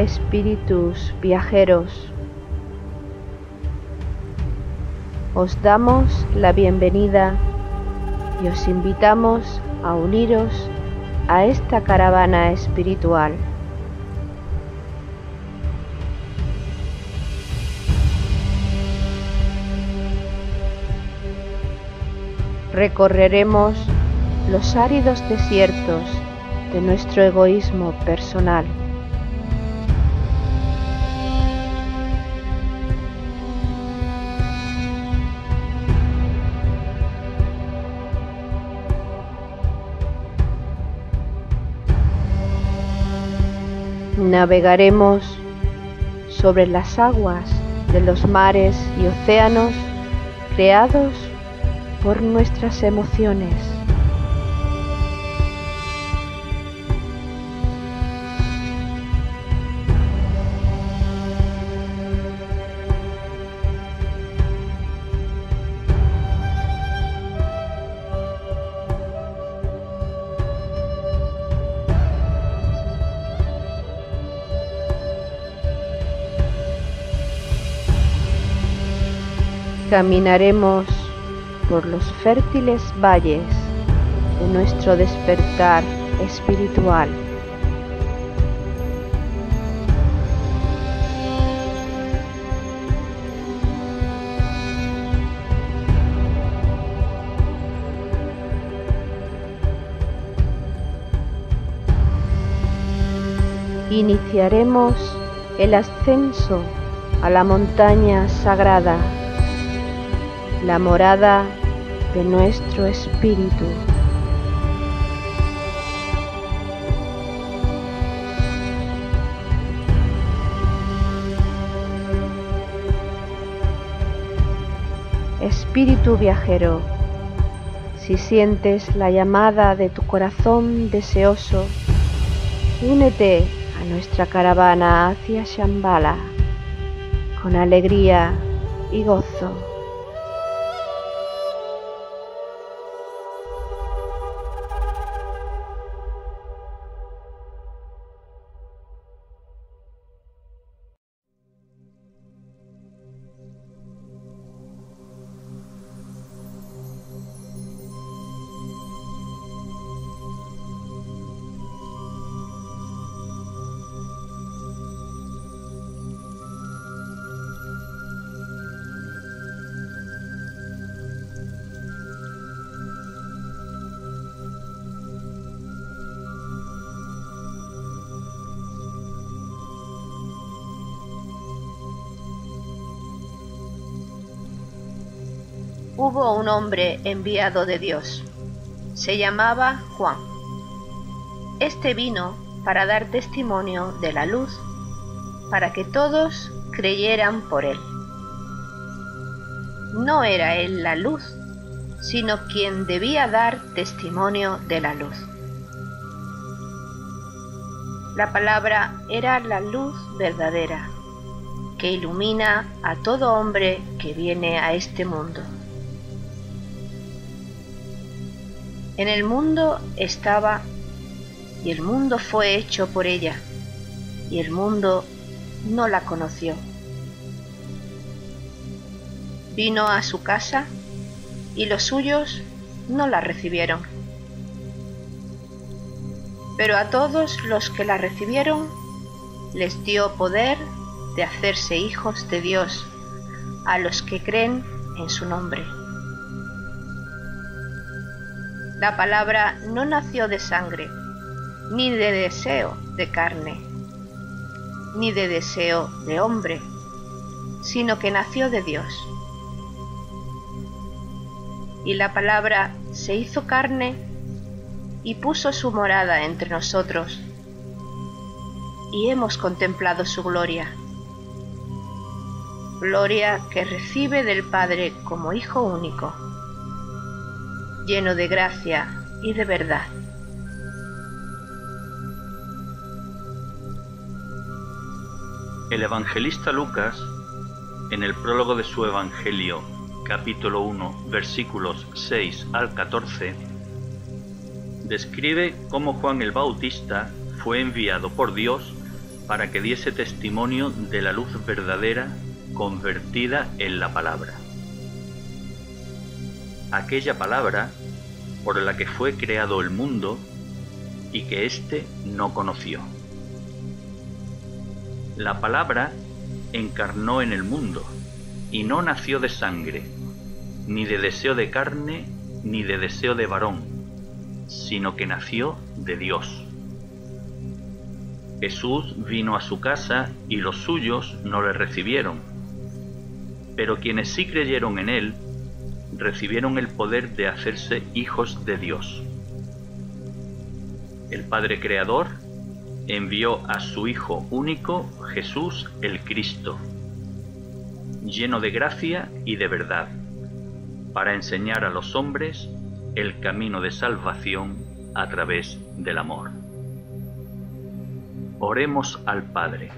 espíritus viajeros. Os damos la bienvenida y os invitamos a uniros a esta caravana espiritual. Recorreremos los áridos desiertos de nuestro egoísmo personal. Navegaremos sobre las aguas de los mares y océanos creados por nuestras emociones. Caminaremos por los fértiles valles de nuestro despertar espiritual. Iniciaremos el ascenso a la montaña sagrada la morada de nuestro espíritu. Espíritu viajero, si sientes la llamada de tu corazón deseoso, únete a nuestra caravana hacia Shambhala con alegría y gozo. Hubo un hombre enviado de Dios. Se llamaba Juan. Este vino para dar testimonio de la luz, para que todos creyeran por él. No era él la luz, sino quien debía dar testimonio de la luz. La palabra era la luz verdadera, que ilumina a todo hombre que viene a este mundo. En el mundo estaba y el mundo fue hecho por ella y el mundo no la conoció. Vino a su casa y los suyos no la recibieron. Pero a todos los que la recibieron les dio poder de hacerse hijos de Dios, a los que creen en su nombre. La palabra no nació de sangre, ni de deseo de carne, ni de deseo de hombre, sino que nació de Dios. Y la palabra se hizo carne y puso su morada entre nosotros, y hemos contemplado su gloria, gloria que recibe del Padre como Hijo único lleno de gracia y de verdad. El evangelista Lucas, en el prólogo de su Evangelio, capítulo 1, versículos 6 al 14, describe cómo Juan el Bautista fue enviado por Dios para que diese testimonio de la luz verdadera convertida en la palabra. Aquella palabra por la que fue creado el mundo y que éste no conoció. La palabra encarnó en el mundo y no nació de sangre, ni de deseo de carne, ni de deseo de varón, sino que nació de Dios. Jesús vino a su casa y los suyos no le recibieron, pero quienes sí creyeron en él, recibieron el poder de hacerse hijos de Dios. El Padre Creador envió a su Hijo único, Jesús el Cristo, lleno de gracia y de verdad, para enseñar a los hombres el camino de salvación a través del amor. Oremos al Padre,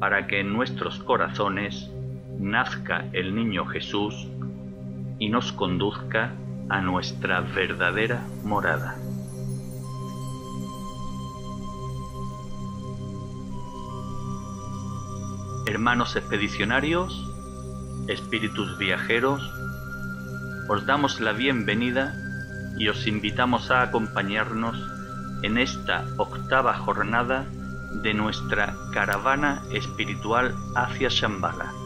para que en nuestros corazones nazca el niño Jesús y nos conduzca a nuestra verdadera morada. Hermanos expedicionarios, espíritus viajeros, os damos la bienvenida y os invitamos a acompañarnos en esta octava jornada de nuestra caravana espiritual hacia Shambhala.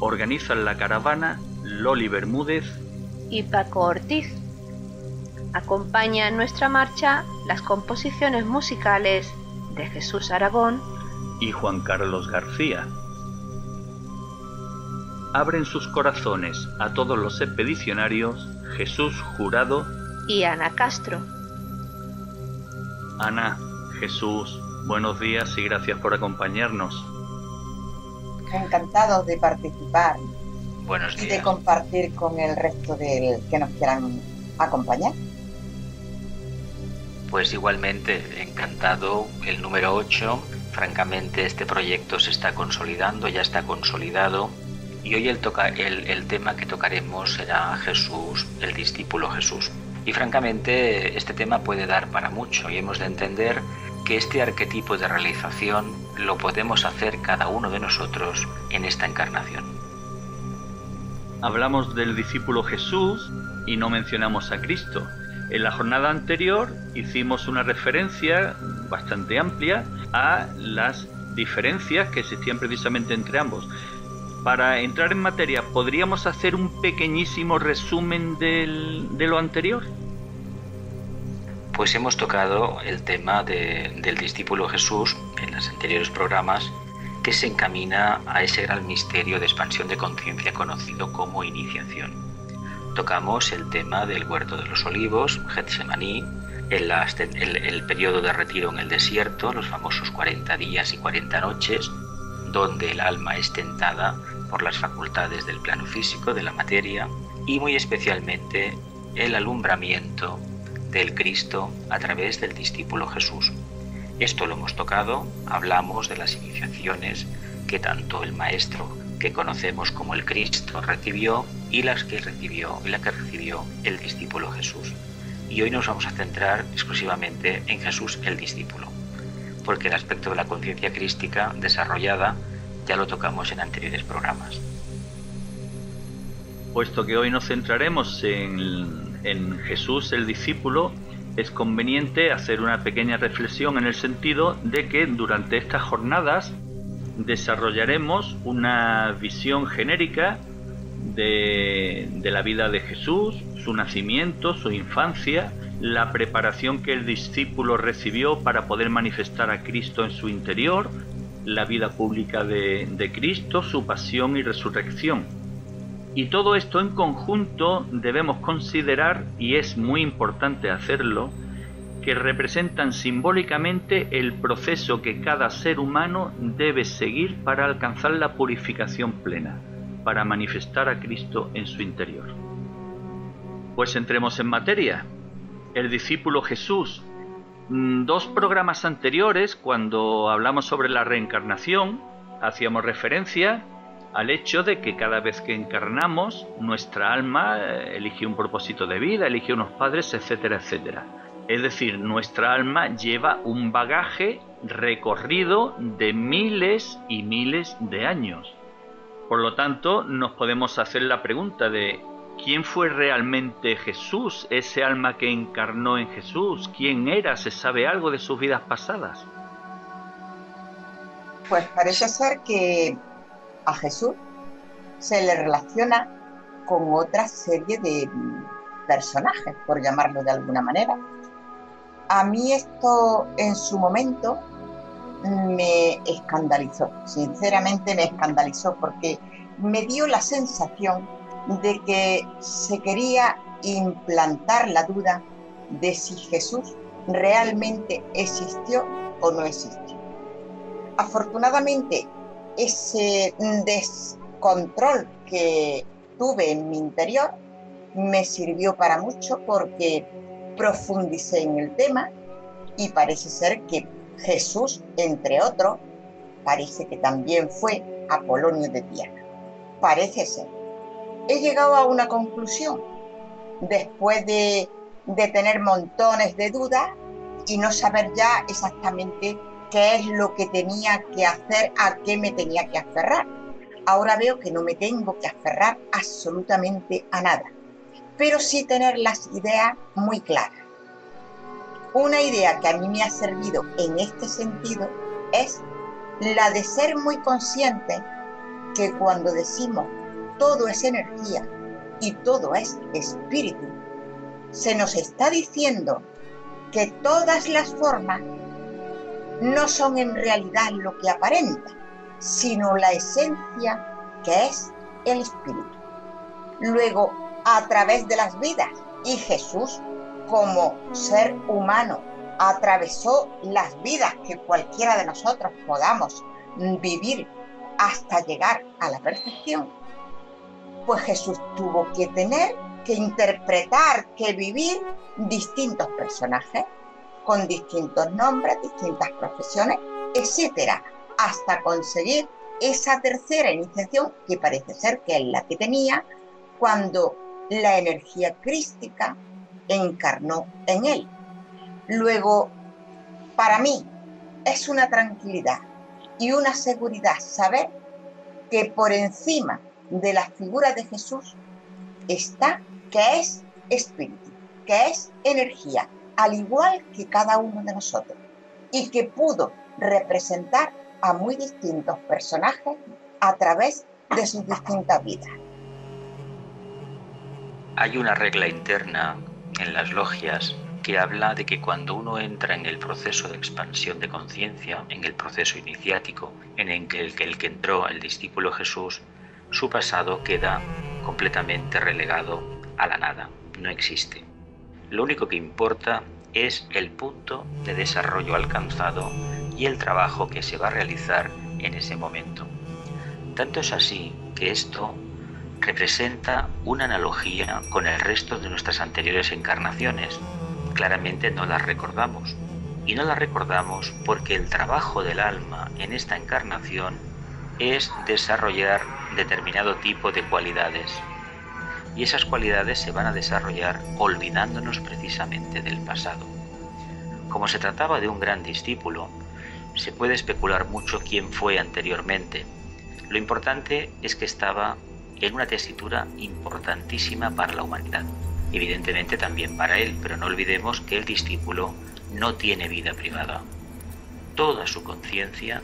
Organizan la caravana Loli Bermúdez y Paco Ortiz. Acompaña en nuestra marcha las composiciones musicales de Jesús Aragón y Juan Carlos García. Abren sus corazones a todos los expedicionarios Jesús Jurado y Ana Castro. Ana, Jesús, buenos días y gracias por acompañarnos. Encantados de participar buenos y de compartir con el resto del que nos quieran acompañar. Pues igualmente, encantado. El número 8, francamente este proyecto se está consolidando, ya está consolidado. Y hoy el, toca, el, el tema que tocaremos será Jesús, el discípulo Jesús. Y francamente este tema puede dar para mucho y hemos de entender que este arquetipo de realización lo podemos hacer cada uno de nosotros en esta encarnación. Hablamos del discípulo Jesús y no mencionamos a Cristo. En la jornada anterior hicimos una referencia bastante amplia a las diferencias que existían precisamente entre ambos. Para entrar en materia, ¿podríamos hacer un pequeñísimo resumen del, de lo anterior? Pues hemos tocado el tema de, del discípulo Jesús en los anteriores programas que se encamina a ese gran misterio de expansión de conciencia conocido como iniciación. Tocamos el tema del huerto de los olivos, Getsemaní, el, el, el, periodo de retiro en el desierto, los famosos 40 días y 40 noches, donde el alma es tentada por las facultades del plano físico, de la materia, y muy especialmente el alumbramiento del Cristo a través del discípulo Jesús. Esto lo hemos tocado, hablamos de las iniciaciones que tanto el Maestro que conocemos como el Cristo recibió y las que recibió y la que recibió el discípulo Jesús. Y hoy nos vamos a centrar exclusivamente en Jesús el discípulo, porque el aspecto de la conciencia crística desarrollada ya lo tocamos en anteriores programas. Puesto que hoy nos centraremos en, en Jesús el discípulo, es conveniente hacer una pequeña reflexión en el sentido de que durante estas jornadas desarrollaremos una visión genérica de, la vida de Jesús, su nacimiento, su infancia, la preparación que el discípulo recibió para poder manifestar a Cristo en su interior, la vida pública de, de Cristo, su pasión y resurrección. Y todo esto en conjunto debemos considerar, y es muy importante hacerlo, que representan simbólicamente el proceso que cada ser humano debe seguir para alcanzar la purificación plena, para manifestar a Cristo en su interior. Pues entremos en materia. El discípulo Jesús. Mm, dos programas anteriores, cuando hablamos sobre la reencarnación, hacíamos referencia al hecho de que cada vez que encarnamos, nuestra alma eh, elige un propósito de vida, elige unos padres, etcétera, etcétera Es decir, nuestra alma lleva un bagaje recorrido de miles y miles de años. Por lo tanto, nos podemos hacer la pregunta de ¿quién fue realmente Jesús, ese alma que encarnó en Jesús? ¿Quién era? ¿Se sabe algo de sus vidas pasadas? Pues parece ser que a Jesús se le relaciona con otra serie de personajes, por llamarlo de alguna manera. A mí esto en su momento me escandalizó, sinceramente me escandalizó porque me dio la sensación de que se quería implantar la duda de si Jesús realmente existió o no existió. Afortunadamente, ese descontrol que tuve en mi interior me sirvió para mucho porque profundicé en el tema y parece ser que Jesús, entre otros, parece que también fue Apolonio de Diana. Parece ser. He llegado a una conclusión después de, de tener montones de dudas y no saber ya exactamente qué es lo que tenía que hacer, a qué me tenía que aferrar. Ahora veo que no me tengo que aferrar absolutamente a nada, pero sí tener las ideas muy claras. Una idea que a mí me ha servido en este sentido es la de ser muy consciente que cuando decimos todo es energía y todo es espíritu, se nos está diciendo que todas las formas no son en realidad lo que aparenta, sino la esencia que es el espíritu. Luego, a través de las vidas, y Jesús como ser humano atravesó las vidas que cualquiera de nosotros podamos vivir hasta llegar a la perfección, pues Jesús tuvo que tener que interpretar, que vivir distintos personajes con distintos nombres, distintas profesiones, etcétera, hasta conseguir esa tercera iniciación que parece ser que es la que tenía cuando la energía crística encarnó en él. Luego, para mí es una tranquilidad y una seguridad saber que por encima de la figura de Jesús está que es espíritu, que es energía, al igual que cada uno de nosotros, y que pudo representar a muy distintos personajes a través de sus distintas vidas. Hay una regla interna en las logias que habla de que cuando uno entra en el proceso de expansión de conciencia, en el proceso iniciático, en el que, el que entró el discípulo Jesús, su pasado queda completamente relegado a la nada, no existe. Lo único que importa es el punto de desarrollo alcanzado y el trabajo que se va a realizar en ese momento. Tanto es así que esto representa una analogía con el resto de nuestras anteriores encarnaciones. Claramente no las recordamos. Y no las recordamos porque el trabajo del alma en esta encarnación es desarrollar determinado tipo de cualidades. Y esas cualidades se van a desarrollar olvidándonos precisamente del pasado. Como se trataba de un gran discípulo, se puede especular mucho quién fue anteriormente. Lo importante es que estaba en una tesitura importantísima para la humanidad. Evidentemente también para él, pero no olvidemos que el discípulo no tiene vida privada. Toda su conciencia,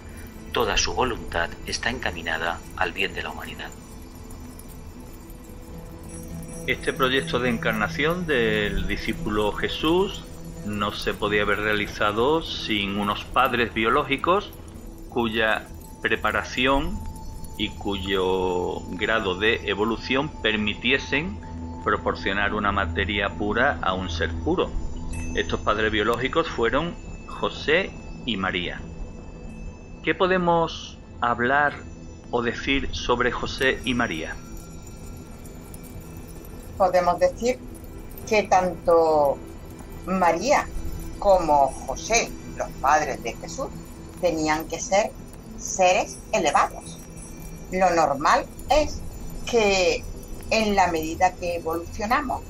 toda su voluntad está encaminada al bien de la humanidad. Este proyecto de encarnación del discípulo Jesús no se podía haber realizado sin unos padres biológicos cuya preparación y cuyo grado de evolución permitiesen proporcionar una materia pura a un ser puro. Estos padres biológicos fueron José y María. ¿Qué podemos hablar o decir sobre José y María? Podemos decir que tanto María como José, los padres de Jesús, tenían que ser seres elevados. Lo normal es que en la medida que evolucionamos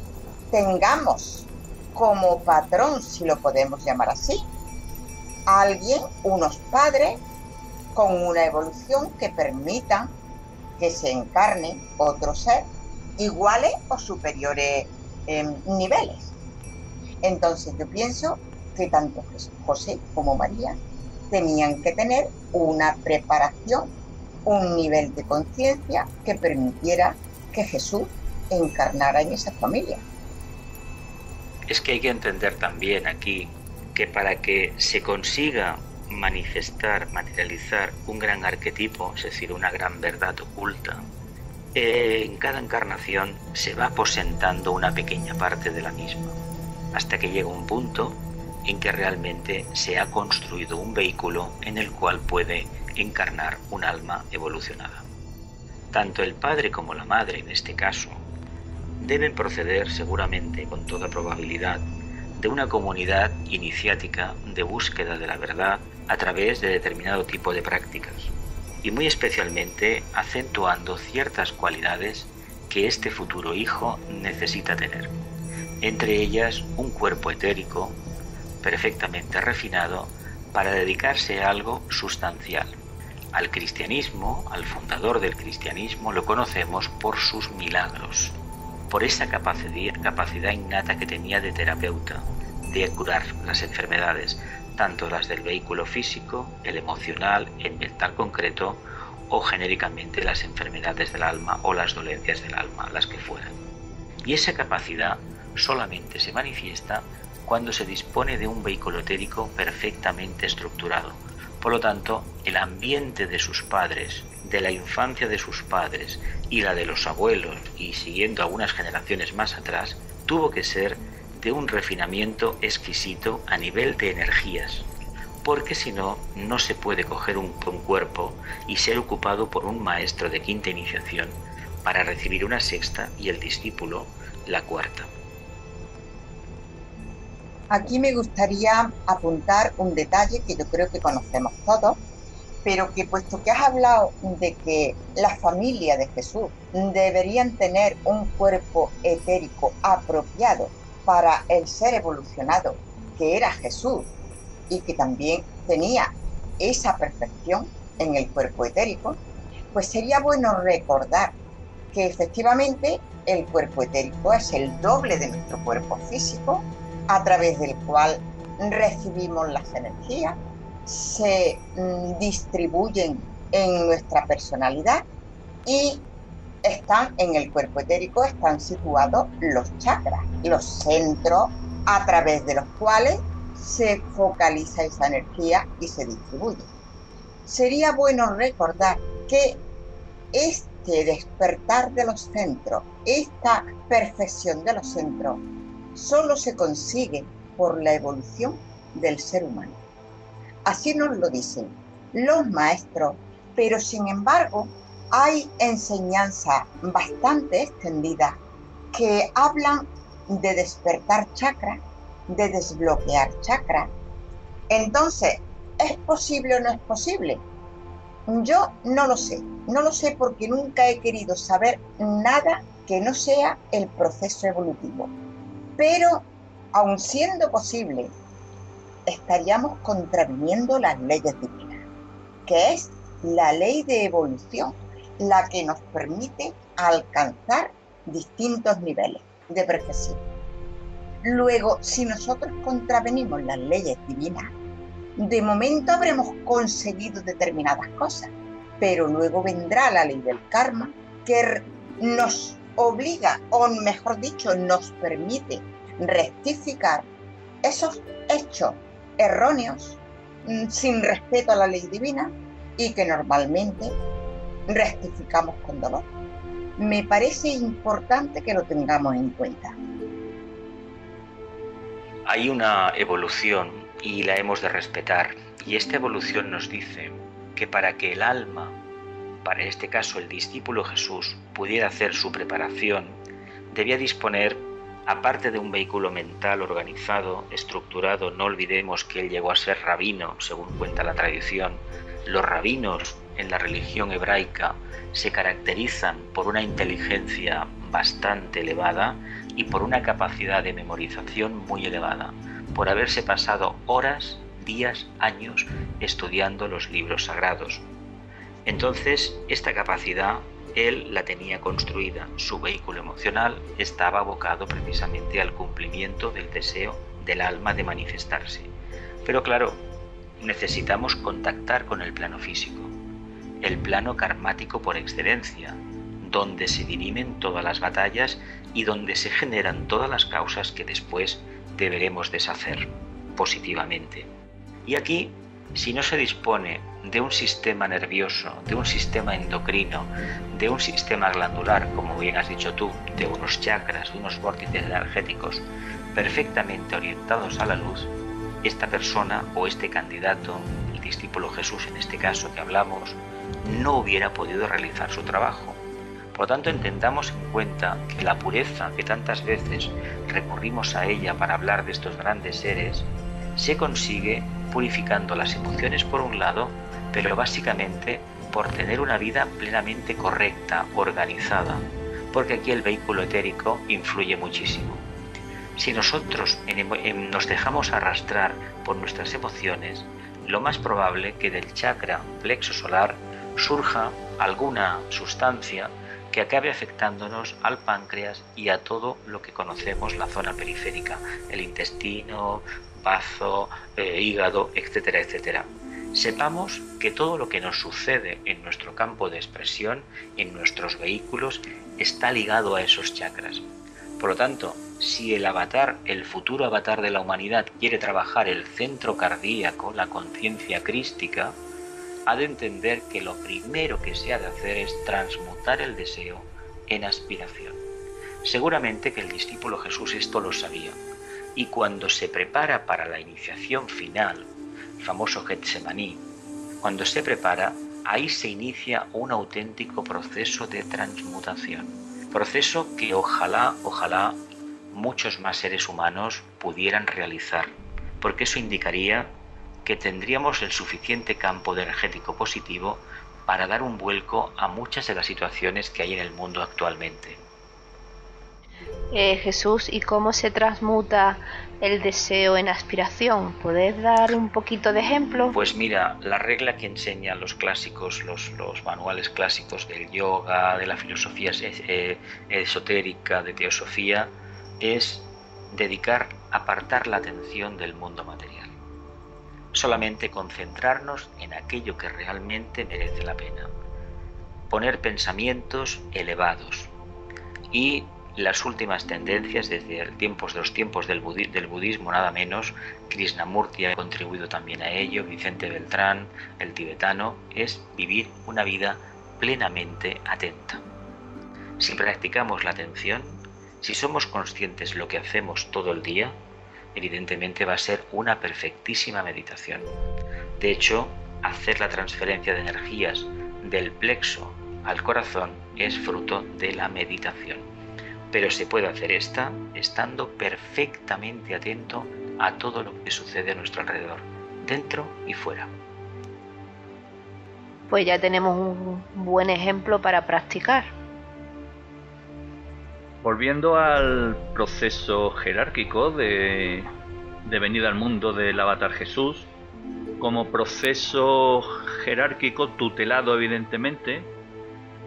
tengamos como patrón, si lo podemos llamar así, alguien, unos padres, con una evolución que permita que se encarne otro ser iguales o superiores en niveles. Entonces yo pienso que tanto José como María tenían que tener una preparación, un nivel de conciencia que permitiera que Jesús encarnara en esa familia. Es que hay que entender también aquí que para que se consiga manifestar, materializar un gran arquetipo, es decir, una gran verdad oculta, eh, en cada encarnación se va aposentando una pequeña parte de la misma, hasta que llega un punto en que realmente se ha construido un vehículo en el cual puede encarnar un alma evolucionada. Tanto el padre como la madre, en este caso, deben proceder seguramente, con toda probabilidad, de una comunidad iniciática de búsqueda de la verdad a través de determinado tipo de prácticas, y muy especialmente acentuando ciertas cualidades que este futuro hijo necesita tener, entre ellas un cuerpo etérico perfectamente refinado para dedicarse a algo sustancial. Al cristianismo, al fundador del cristianismo, lo conocemos por sus milagros, por esa capacidad, capacidad innata que tenía de terapeuta, de curar las enfermedades, tanto las del vehículo físico, el emocional, el mental concreto, o genéricamente las enfermedades del alma o las dolencias del alma, las que fueran. Y esa capacidad solamente se manifiesta cuando se dispone de un vehículo etérico perfectamente estructurado. Por lo tanto, el ambiente de sus padres, de la infancia de sus padres y la de los abuelos y siguiendo algunas generaciones más atrás, tuvo que ser de un refinamiento exquisito a nivel de energías, porque si no, no se puede coger un, un, cuerpo y ser ocupado por un maestro de quinta iniciación para recibir una sexta y el discípulo la cuarta. Aquí me gustaría apuntar un detalle que yo creo que conocemos todos, pero que puesto que has hablado de que la familia de Jesús deberían tener un cuerpo etérico apropiado para el ser evolucionado, que era Jesús, y que también tenía esa perfección en el cuerpo etérico, pues sería bueno recordar que efectivamente el cuerpo etérico es el doble de nuestro cuerpo físico a través del cual recibimos las energías, se mm, distribuyen en nuestra personalidad y están en el cuerpo etérico, están situados los chakras, los centros a través de los cuales se focaliza esa energía y se distribuye. Sería bueno recordar que este despertar de los centros, esta perfección de los centros, solo se consigue por la evolución del ser humano. Así nos lo dicen los maestros, pero sin embargo hay enseñanzas bastante extendidas que hablan de despertar chakra, de desbloquear chakra. Entonces, ¿es posible o no es posible? Yo no lo sé, no lo sé porque nunca he querido saber nada que no sea el proceso evolutivo. Pero, aun siendo posible, estaríamos contraviniendo las leyes divinas, que es la ley de evolución, la que nos permite alcanzar distintos niveles de perfección. Luego, si nosotros contravenimos las leyes divinas, de momento habremos conseguido determinadas cosas, pero luego vendrá la ley del karma que nos obliga, o mejor dicho, nos permite rectificar esos hechos erróneos mm, sin respeto a la ley divina y que normalmente rectificamos con dolor. Me parece importante que lo tengamos en cuenta. Hay una evolución y la hemos de respetar. Y esta evolución nos dice que para que el alma para este caso el discípulo Jesús, pudiera hacer su preparación, debía disponer, aparte de un vehículo mental organizado, estructurado, no olvidemos que él llegó a ser rabino, según cuenta la tradición, los rabinos en la religión hebraica se caracterizan por una inteligencia bastante elevada, y por una capacidad de memorización muy elevada, por haberse pasado horas, días, años estudiando los libros sagrados. Entonces, esta capacidad él la tenía construida, su vehículo emocional estaba abocado precisamente al cumplimiento del deseo del alma de manifestarse. Pero claro, necesitamos contactar con el plano físico, el plano karmático por excelencia, donde se dirimen todas las batallas y donde se generan todas las causas que después deberemos deshacer positivamente. Y aquí, si no se dispone de un sistema nervioso, de un sistema endocrino, de un sistema glandular, como bien has dicho tú, de unos chakras, de unos vórtices energéticos perfectamente orientados a la luz, esta persona o este candidato, el discípulo Jesús en este caso que hablamos, no hubiera podido realizar su trabajo. Por lo tanto, entendamos en cuenta que la pureza que tantas veces recurrimos a ella para hablar de estos grandes seres, se consigue purificando las emociones por un lado, pero básicamente por tener una vida plenamente correcta, organizada, porque aquí el vehículo etérico influye muchísimo. Si nosotros nos dejamos arrastrar por nuestras emociones, lo más probable que del chakra plexo solar surja alguna sustancia que acabe afectándonos al páncreas y a todo lo que conocemos la zona periférica, el intestino, bazo, eh, hígado, etcétera, etcétera. Sepamos que todo lo que nos sucede en nuestro campo de expresión, en nuestros vehículos, está ligado a esos chakras. Por lo tanto, si el avatar, el futuro avatar de la humanidad, quiere trabajar el centro cardíaco, la conciencia crística, ha de entender que lo primero que se ha de hacer es transmutar el deseo en aspiración. Seguramente que el discípulo Jesús esto lo sabía, y cuando se prepara para la iniciación final, famoso Getsemaní, cuando se prepara, ahí se inicia un auténtico proceso de transmutación. Proceso que ojalá, ojalá muchos más seres humanos pudieran realizar, porque eso indicaría que tendríamos el suficiente campo de energético positivo para dar un vuelco a muchas de las situaciones que hay en el mundo actualmente. Eh, Jesús, ¿y cómo se transmuta el deseo en aspiración? ¿Puedes dar un poquito de ejemplo? Pues mira, la regla que enseñan los clásicos, los, manuales clásicos del yoga, de la filosofía eh, esotérica, de teosofía, es dedicar, apartar la atención del mundo material solamente concentrarnos en aquello que realmente merece la pena, poner pensamientos elevados y las últimas tendencias desde los tiempos del, del, budismo nada menos, Krishnamurti ha contribuido también a ello, Vicente Beltrán, el tibetano, es vivir una vida plenamente atenta. Si practicamos la atención, si somos conscientes de lo que hacemos todo el día, evidentemente va a ser una perfectísima meditación. De hecho, hacer la transferencia de energías del plexo al corazón es fruto de la meditación. Pero se puede hacer esta estando perfectamente atento a todo lo que sucede a nuestro alrededor, dentro y fuera. Pues ya tenemos un buen ejemplo para practicar. Volviendo al proceso jerárquico de, venida al mundo del avatar Jesús, como proceso jerárquico tutelado evidentemente,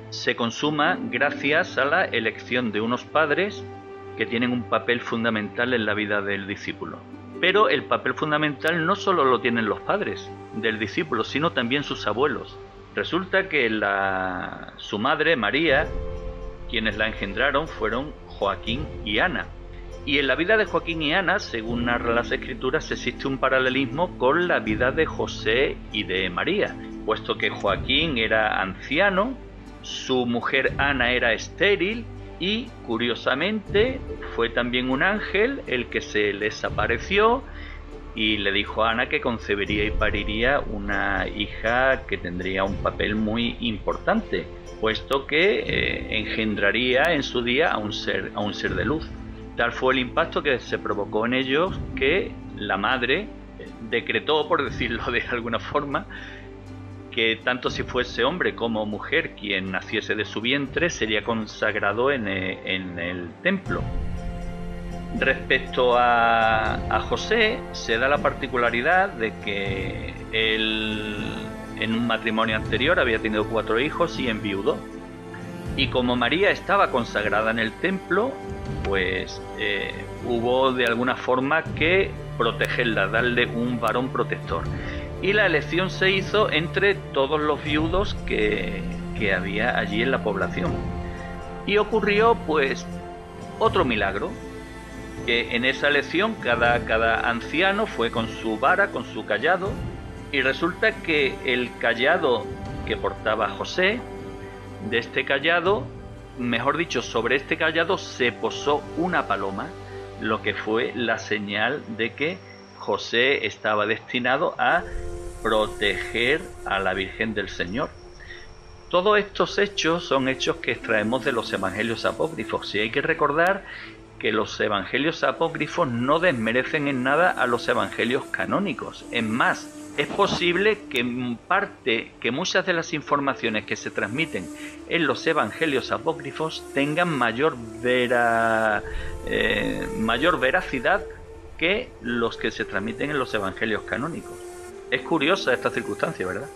se consuma gracias a la elección de unos padres que tienen un papel fundamental en la vida del discípulo. Pero el papel fundamental no solo lo tienen los padres del discípulo, sino también sus abuelos. Resulta que la, su madre, María, quienes la engendraron fueron Joaquín y Ana. Y en la vida de Joaquín y Ana, según narra las escrituras, existe un paralelismo con la vida de José y de María, puesto que Joaquín era anciano, su mujer Ana era estéril y, curiosamente, fue también un ángel el que se les apareció y le dijo a Ana que concebería y pariría una hija que tendría un papel muy importante puesto que eh, engendraría en su día a un, ser, a un ser de luz. Tal fue el impacto que se provocó en ellos que la madre eh, decretó, por decirlo de alguna forma, que tanto si fuese hombre como mujer quien naciese de su vientre sería consagrado en, eh, en el templo. Respecto a, José, se da la particularidad de que él en un matrimonio anterior había tenido cuatro hijos y enviudó. Y como María estaba consagrada en el templo, pues eh, hubo de alguna forma que protegerla, darle un varón protector. Y la elección se hizo entre todos los viudos que, que había allí en la población. Y ocurrió pues otro milagro, que en esa elección cada, cada anciano fue con su vara, con su callado, y resulta que el callado que portaba José, de este callado, mejor dicho, sobre este callado se posó una paloma, lo que fue la señal de que José estaba destinado a proteger a la Virgen del Señor. Todos estos hechos son hechos que extraemos de los evangelios apócrifos y hay que recordar que los evangelios apócrifos no desmerecen en nada a los evangelios canónicos. Es más, es posible que parte, que muchas de las informaciones que se transmiten en los evangelios apócrifos tengan mayor, vera, eh, mayor veracidad que los que se transmiten en los evangelios canónicos. Es curiosa esta circunstancia, ¿verdad?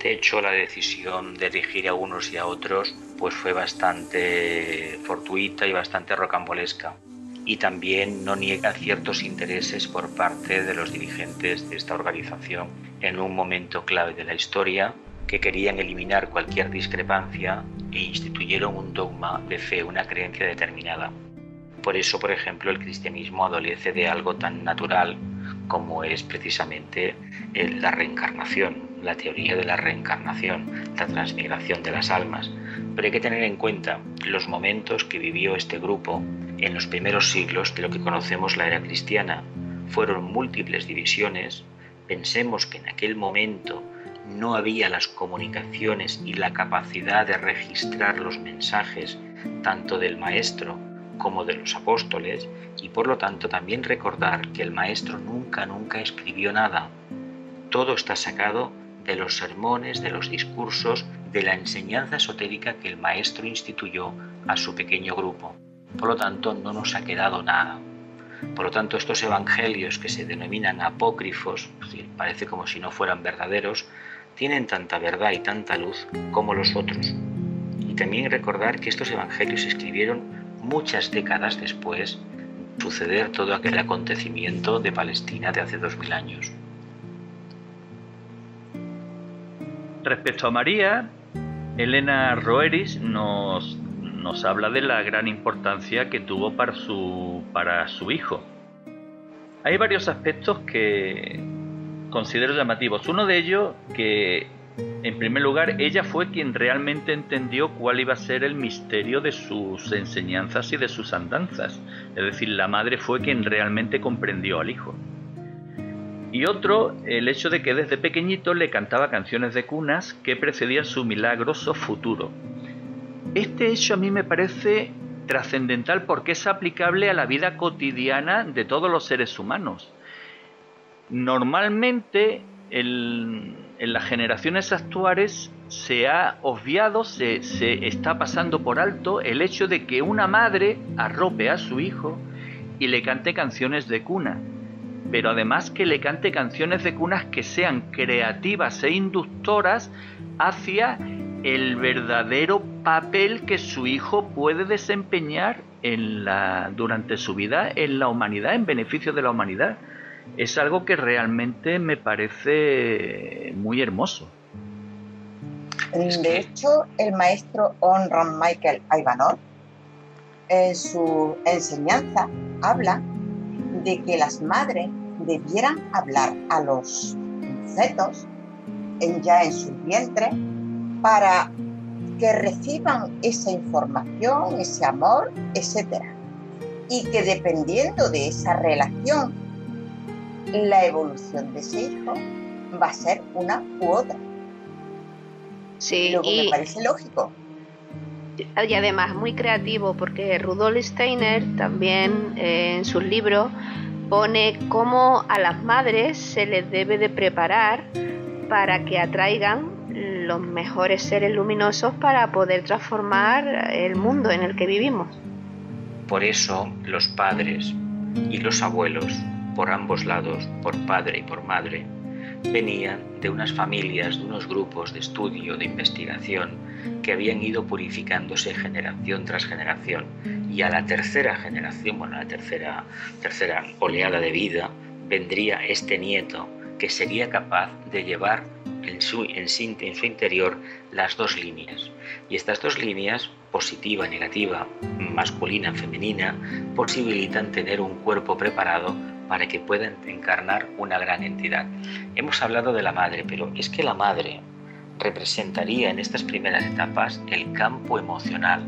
De hecho, la decisión de dirigir a unos y a otros pues fue bastante fortuita y bastante rocambolesca. Y también no niega ciertos intereses por parte de los dirigentes de esta organización en un momento clave de la historia que querían eliminar cualquier discrepancia e instituyeron un dogma de fe, una creencia determinada. Por eso, por ejemplo, el cristianismo adolece de algo tan natural como es precisamente la reencarnación, la teoría de la reencarnación, la transmigración de las almas. Pero hay que tener en cuenta los momentos que vivió este grupo en los primeros siglos de lo que conocemos la era cristiana. Fueron múltiples divisiones. Pensemos que en aquel momento no había las comunicaciones y la capacidad de registrar los mensajes tanto del maestro como de los apóstoles y por lo tanto también recordar que el maestro nunca, nunca escribió nada. Todo está sacado de los sermones, de los discursos, de la enseñanza esotérica que el maestro instituyó a su pequeño grupo. Por lo tanto, no nos ha quedado nada. Por lo tanto, estos evangelios que se denominan apócrifos, parece como si no fueran verdaderos, tienen tanta verdad y tanta luz como los otros. Y también recordar que estos evangelios se escribieron muchas décadas después suceder todo aquel acontecimiento de Palestina de hace dos mil años. Respecto a María, Elena Roeris nos, nos habla de la gran importancia que tuvo para su, para su hijo. Hay varios aspectos que considero llamativos. Uno de ellos que en primer lugar, ella fue quien realmente entendió cuál iba a ser el misterio de sus enseñanzas y de sus andanzas. Es decir, la madre fue quien realmente comprendió al hijo. Y otro, el hecho de que desde pequeñito le cantaba canciones de cunas que precedían su milagroso futuro. Este hecho a mí me parece trascendental porque es aplicable a la vida cotidiana de todos los seres humanos. Normalmente en las generaciones actuales se ha obviado, se, está pasando por alto el hecho de que una madre arrope a su hijo y le cante canciones de cuna, pero además que le cante canciones de cunas que sean creativas e inductoras hacia el verdadero papel que su hijo puede desempeñar en la, durante su vida en la humanidad, en beneficio de la humanidad es algo que realmente me parece muy hermoso. De hecho, el maestro Onran Michael Ivanov en su enseñanza habla de que las madres debieran hablar a los fetos en, ya en su vientre para que reciban esa información, ese amor, etc. Y que dependiendo de esa relación la evolución de ese hijo va a ser una u otra. Sí, Lo que me parece lógico. Y además muy creativo, porque Rudolf Steiner también eh, en sus libros pone cómo a las madres se les debe de preparar para que atraigan los mejores seres luminosos para poder transformar el mundo en el que vivimos. Por eso los padres y los abuelos, por ambos lados, por padre y por madre, venían de unas familias, de unos grupos de estudio, de investigación, que habían ido purificándose generación tras generación. Y a la tercera generación, bueno, a la tercera, tercera oleada de vida, vendría este nieto que sería capaz de llevar en su, en, en su interior las dos líneas. Y estas dos líneas, positiva, negativa, masculina, femenina, posibilitan tener un cuerpo preparado para que puedan encarnar una gran entidad. Hemos hablado de la madre, pero es que la madre representaría en estas primeras etapas el campo emocional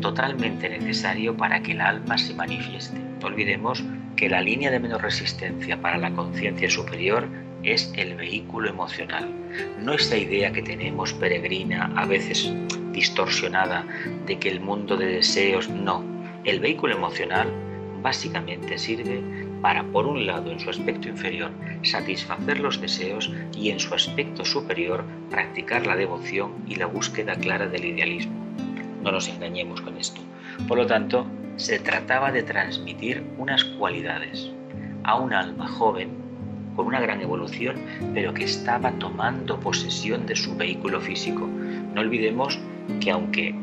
totalmente necesario para que el alma se manifieste. No olvidemos que la línea de menor resistencia para la conciencia superior es el vehículo emocional, no esa idea que tenemos peregrina, a veces distorsionada, de que el mundo de deseos, no. El vehículo emocional básicamente sirve para, por un lado, en su aspecto inferior, satisfacer los deseos y en su aspecto superior, practicar la devoción y la búsqueda clara del idealismo. No nos engañemos con esto. Por lo tanto, se trataba de transmitir unas cualidades a un alma joven con una gran evolución, pero que estaba tomando posesión de su vehículo físico. No olvidemos que aunque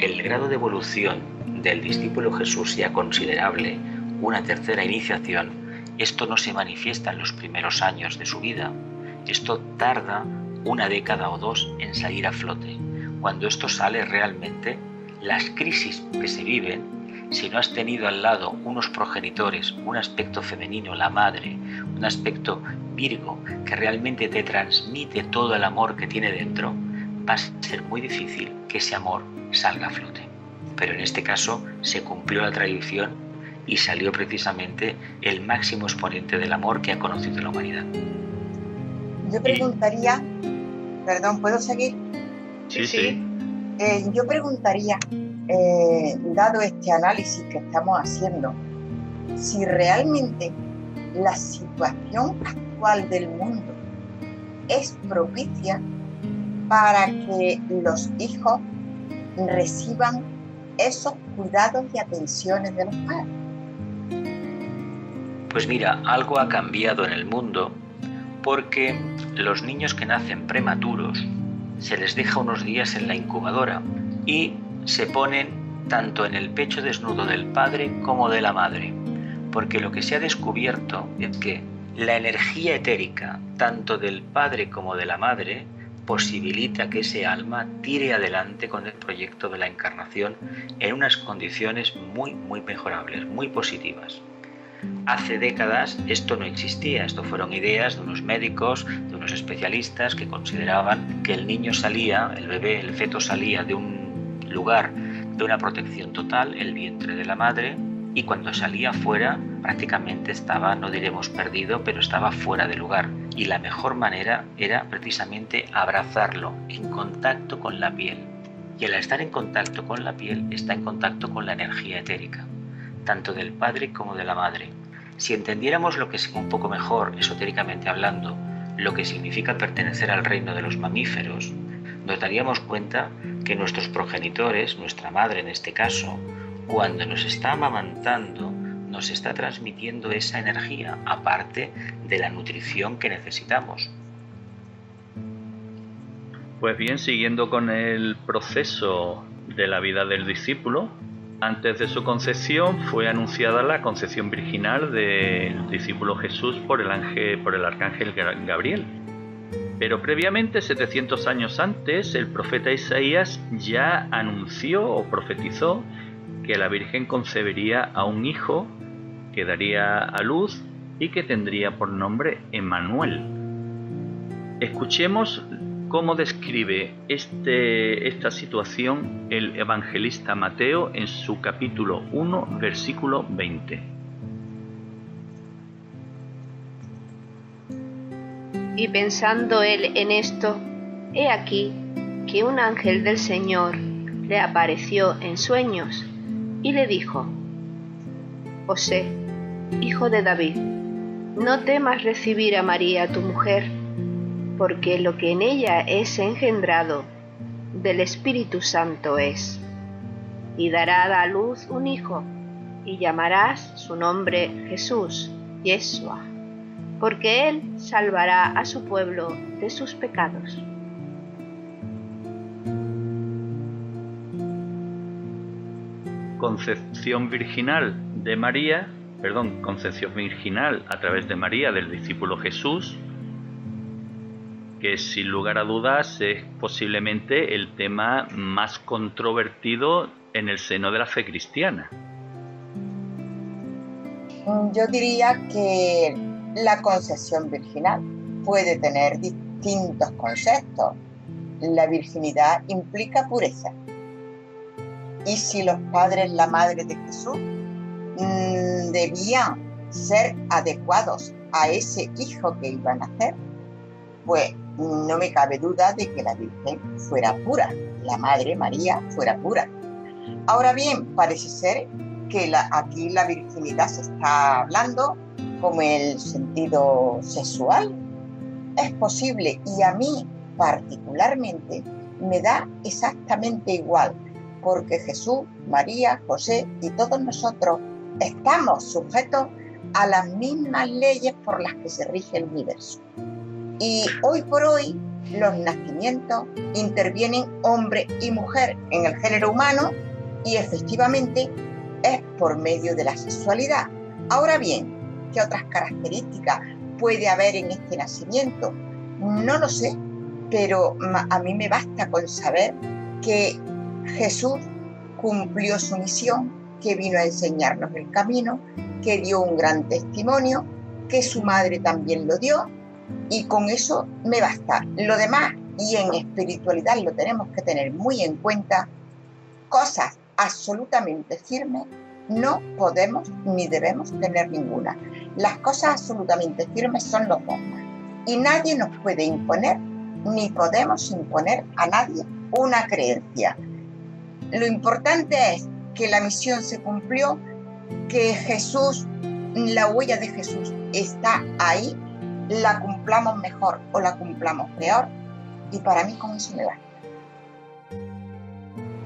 el grado de evolución del discípulo Jesús sea considerable, una tercera iniciación, esto no se manifiesta en los primeros años de su vida. Esto tarda una década o dos en salir a flote. Cuando esto sale realmente, las crisis que se viven, si no has tenido al lado unos progenitores, un aspecto femenino, la madre, un aspecto virgo, que realmente te transmite todo el amor que tiene dentro, va a ser muy difícil que ese amor salga a flote. Pero en este caso se cumplió la tradición y salió precisamente el máximo exponente del amor que ha conocido la humanidad. Yo preguntaría, perdón, ¿puedo seguir? Sí, sí. Eh, yo preguntaría, eh, dado este análisis que estamos haciendo, si realmente la situación actual del mundo es propicia para que los hijos reciban esos cuidados y atenciones de los padres. Pues mira, algo ha cambiado en el mundo porque los niños que nacen prematuros se les deja unos días en la incubadora y se ponen tanto en el pecho desnudo del padre como de la madre. Porque lo que se ha descubierto es que la energía etérica, tanto del padre como de la madre, posibilita que ese alma tire adelante con el proyecto de la encarnación en unas condiciones muy, muy mejorables, muy positivas. Hace décadas esto no existía, esto fueron ideas de unos médicos, de unos especialistas que consideraban que el niño salía, el bebé, el feto salía de un lugar de una protección total, el vientre de la madre, y cuando salía fuera prácticamente estaba, no diremos perdido, pero estaba fuera de lugar. Y la mejor manera era precisamente abrazarlo en contacto con la piel. Y al estar en contacto con la piel está en contacto con la energía etérica tanto del padre como de la madre. Si entendiéramos lo que es un poco mejor, esotéricamente hablando, lo que significa pertenecer al reino de los mamíferos, nos daríamos cuenta que nuestros progenitores, nuestra madre en este caso, cuando nos está amamantando, nos está transmitiendo esa energía, aparte de la nutrición que necesitamos. Pues bien, siguiendo con el proceso de la vida del discípulo, antes de su concepción fue anunciada la concepción virginal del discípulo Jesús por el, ángel, por el arcángel Gabriel. Pero previamente, 700 años antes, el profeta Isaías ya anunció o profetizó que la Virgen concebería a un hijo que daría a luz y que tendría por nombre Emmanuel. Escuchemos cómo describe este, esta situación el evangelista Mateo en su capítulo 1, versículo 20. Y pensando él en esto, he aquí que un ángel del Señor le apareció en sueños y le dijo, José, hijo de David, no temas recibir a María tu mujer porque lo que en ella es engendrado del Espíritu Santo es, y dará a luz un hijo, y llamarás su nombre Jesús, Yeshua, porque él salvará a su pueblo de sus pecados. Concepción virginal de María, perdón, concepción virginal a través de María del discípulo Jesús, que sin lugar a dudas es posiblemente el tema más controvertido en el seno de la fe cristiana. Yo diría que la concepción virginal puede tener distintos conceptos. La virginidad implica pureza. Y si los padres, la madre de Jesús, mm, debían ser adecuados a ese hijo que iban a hacer, pues no me cabe duda de que la Virgen fuera pura, la Madre María fuera pura. Ahora bien, parece ser que aquí la virginidad se está hablando como el sentido sexual. Es posible y a mí particularmente me da exactamente igual, porque Jesús, María, José y todos nosotros estamos sujetos a las mismas leyes por las que se rige el universo. Y hoy por hoy los nacimientos intervienen hombre y mujer en el género humano y efectivamente es por medio de la sexualidad. Ahora bien, ¿qué otras características puede haber en este nacimiento? No lo sé, pero a mí me basta con saber que Jesús cumplió su misión, que vino a enseñarnos el camino, que dio un gran testimonio, que su madre también lo dio y con eso me basta. Lo demás, y en espiritualidad lo tenemos que tener muy en cuenta, cosas absolutamente firmes, no podemos ni debemos tener ninguna. Las cosas absolutamente firmes son los dogmas. Y nadie nos puede imponer, ni podemos imponer a nadie una creencia. Lo importante es que la misión se cumplió, que Jesús, la huella de Jesús está ahí la cumplamos mejor o la cumplamos peor, y para mí con eso me va.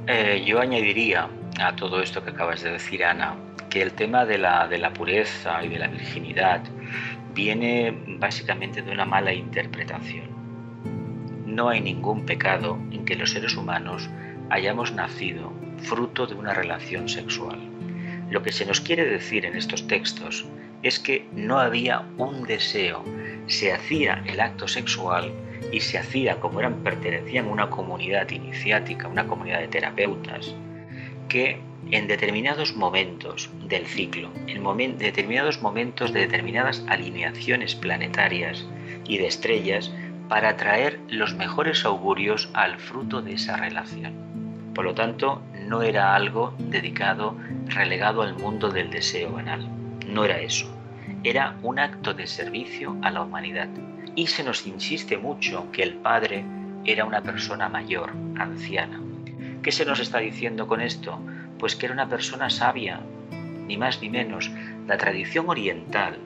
Eh, yo añadiría a todo esto que acabas de decir, Ana, que el tema de la, de la pureza y de la virginidad viene básicamente de una mala interpretación. No hay ningún pecado en que los seres humanos hayamos nacido fruto de una relación sexual. Lo que se nos quiere decir en estos textos es que no había un deseo se hacía el acto sexual y se hacía como eran pertenecían a una comunidad iniciática, una comunidad de terapeutas, que en determinados momentos del ciclo, en determinados momentos de determinadas alineaciones planetarias y de estrellas, para traer los mejores augurios al fruto de esa relación. Por lo tanto, no era algo dedicado, relegado al mundo del deseo banal. No era eso era un acto de servicio a la humanidad. Y se nos insiste mucho que el Padre era una persona mayor, anciana. ¿Qué se nos está diciendo con esto? Pues que era una persona sabia, ni más ni menos. La tradición oriental,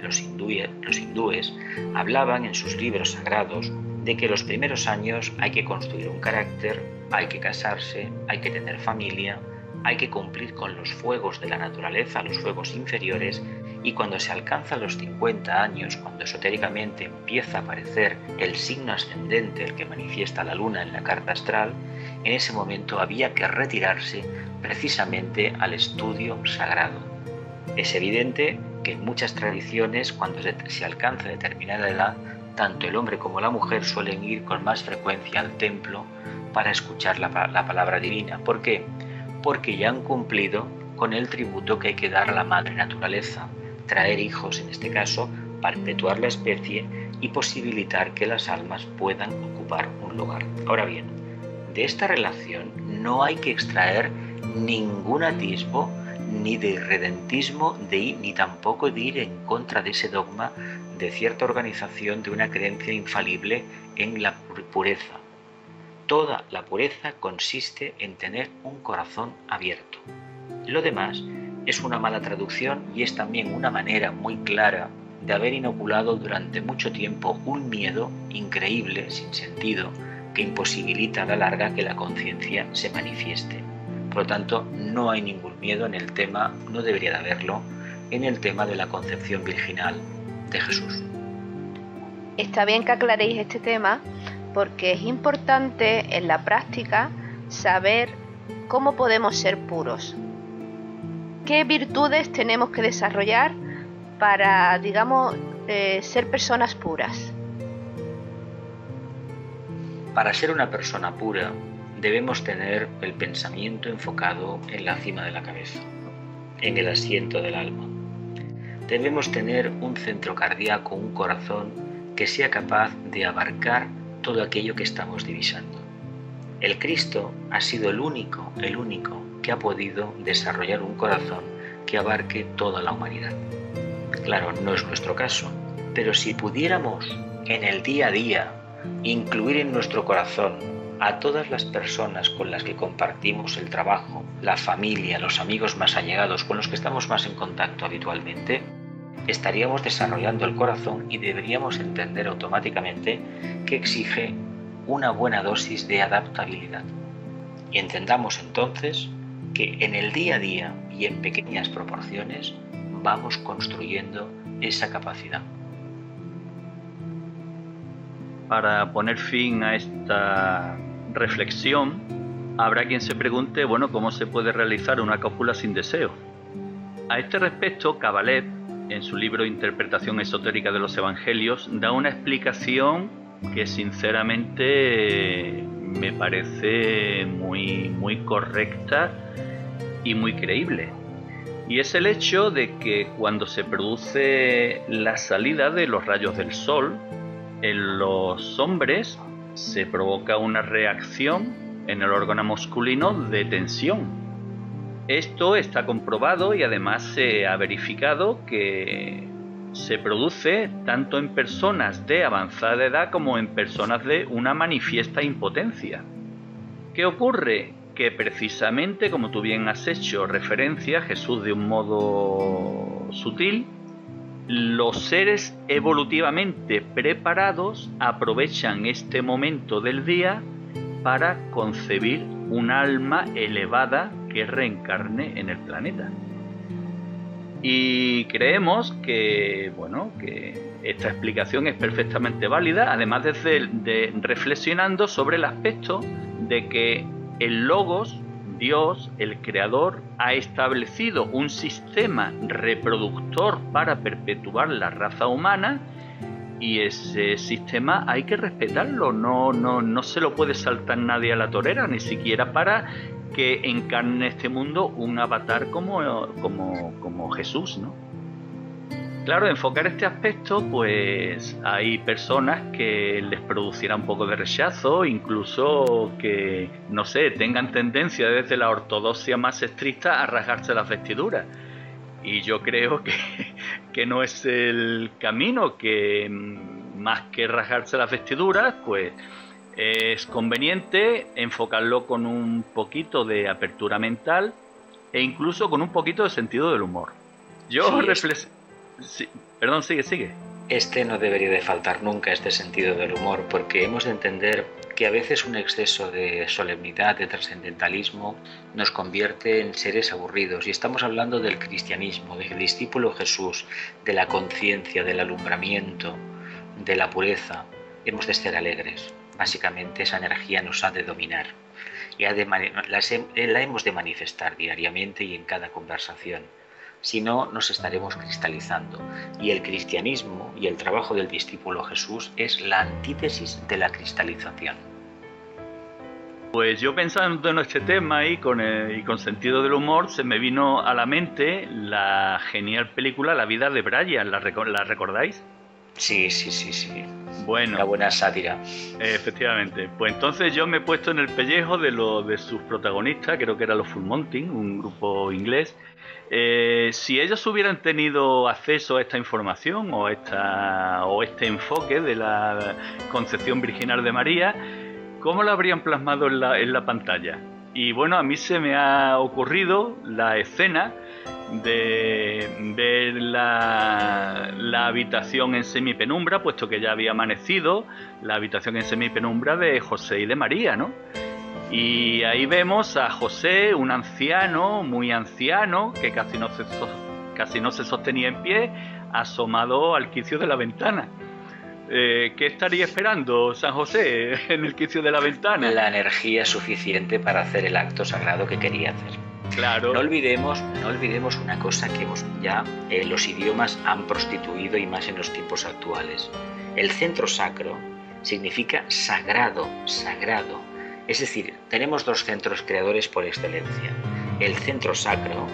los hindúes, los hindúes hablaban en sus libros sagrados de que los primeros años hay que construir un carácter, hay que casarse, hay que tener familia, hay que cumplir con los fuegos de la naturaleza, los fuegos inferiores, y cuando se alcanzan los 50 años, cuando esotéricamente empieza a aparecer el signo ascendente, el que manifiesta la luna en la carta astral, en ese momento había que retirarse precisamente al estudio sagrado. Es evidente que en muchas tradiciones, cuando se alcanza determinada edad, tanto el hombre como la mujer suelen ir con más frecuencia al templo para escuchar la palabra divina. ¿Por qué? Porque ya han cumplido con el tributo que hay que dar a la madre naturaleza, traer hijos en este caso, perpetuar la especie y posibilitar que las almas puedan ocupar un lugar. Ahora bien, de esta relación no hay que extraer ningún atisbo ni de irredentismo de, ni tampoco de ir en contra de ese dogma de cierta organización de una creencia infalible en la pureza. Toda la pureza consiste en tener un corazón abierto. Lo demás es una mala traducción y es también una manera muy clara de haber inoculado durante mucho tiempo un miedo increíble, sin sentido, que imposibilita a la larga que la conciencia se manifieste. Por lo tanto, no hay ningún miedo en el tema, no debería de haberlo, en el tema de la concepción virginal de Jesús. Está bien que aclaréis este tema porque es importante en la práctica saber cómo podemos ser puros. ¿Qué virtudes tenemos que desarrollar para, digamos, eh, ser personas puras? Para ser una persona pura debemos tener el pensamiento enfocado en la cima de la cabeza, en el asiento del alma. Debemos tener un centro cardíaco, un corazón que sea capaz de abarcar todo aquello que estamos divisando. El Cristo ha sido el único, el único que ha podido desarrollar un corazón que abarque toda la humanidad. Claro, no es nuestro caso, pero si pudiéramos en el día a día incluir en nuestro corazón a todas las personas con las que compartimos el trabajo, la familia, los amigos más allegados con los que estamos más en contacto habitualmente, estaríamos desarrollando el corazón y deberíamos entender automáticamente que exige una buena dosis de adaptabilidad. Y entendamos entonces que en el día a día y en pequeñas proporciones vamos construyendo esa capacidad para poner fin a esta reflexión, habrá quien se pregunte, bueno, ¿cómo se puede realizar una cópula sin deseo? A este respecto, Kabalev, en su libro Interpretación esotérica de los Evangelios, da una explicación que sinceramente me parece muy, muy correcta y muy creíble. Y es el hecho de que cuando se produce la salida de los rayos del sol, en los hombres se provoca una reacción en el órgano masculino de tensión. Esto está comprobado y además se ha verificado que se produce tanto en personas de avanzada edad como en personas de una manifiesta impotencia. ¿Qué ocurre? Que precisamente, como tú bien has hecho referencia, Jesús de un modo sutil, los seres evolutivamente preparados aprovechan este momento del día para concebir un alma elevada que reencarne en el planeta. Y creemos que, bueno, que esta explicación es perfectamente válida, además de, de reflexionando sobre el aspecto de que el logos Dios, el Creador, ha establecido un sistema reproductor para perpetuar la raza humana y ese sistema hay que respetarlo, no, no, no se lo puede saltar nadie a la torera, ni siquiera para que encarne este mundo un avatar como, como, como Jesús, ¿no? Claro, enfocar este aspecto, pues hay personas que les producirá un poco de rechazo, incluso que, no sé, tengan tendencia desde la ortodoxia más estricta a rasgarse las vestiduras. Y yo creo que, que no es el camino, que más que rasgarse las vestiduras, pues es conveniente enfocarlo con un poquito de apertura mental e incluso con un poquito de sentido del humor. Yo perdón, sigue, sigue. Este no debería de faltar nunca, este sentido del humor, porque hemos de entender que a veces un exceso de solemnidad, de trascendentalismo, nos convierte en seres aburridos. Y estamos hablando del cristianismo, del discípulo Jesús, de la conciencia, del alumbramiento, de la pureza. Hemos de ser alegres. Básicamente esa energía nos ha de dominar. Y la hemos de manifestar diariamente y en cada conversación si no nos estaremos cristalizando. Y el cristianismo y el trabajo del discípulo Jesús es la antítesis de la cristalización. Pues yo pensando en este tema y con, y con sentido del humor, se me vino a la mente la genial película La vida de Brian, ¿la, ¿la recordáis? Sí, sí, sí, sí. Bueno. Una buena sátira. Efectivamente. Pues entonces yo me he puesto en el pellejo de, lo, de sus protagonistas, creo que era los Full Mountain, un grupo inglés, eh, si ellos hubieran tenido acceso a esta información o, esta, o este enfoque de la concepción virginal de María, ¿cómo lo habrían plasmado en la, en la pantalla? Y bueno, a mí se me ha ocurrido la escena de ver la, la, habitación en semipenumbra, puesto que ya había amanecido, la habitación en semipenumbra de José y de María, ¿no? Y ahí vemos a José, un anciano, muy anciano, que casi no se, casi no se sostenía en pie, asomado al quicio de la ventana. Eh, ¿Qué estaría esperando San José en el quicio de la ventana? La energía suficiente para hacer el acto sagrado que quería hacer. Claro. No olvidemos, no olvidemos una cosa que ya eh, los idiomas han prostituido y más en los tiempos actuales. El centro sacro significa sagrado, sagrado. Es decir, tenemos dos centros creadores por excelencia. El centro sacro,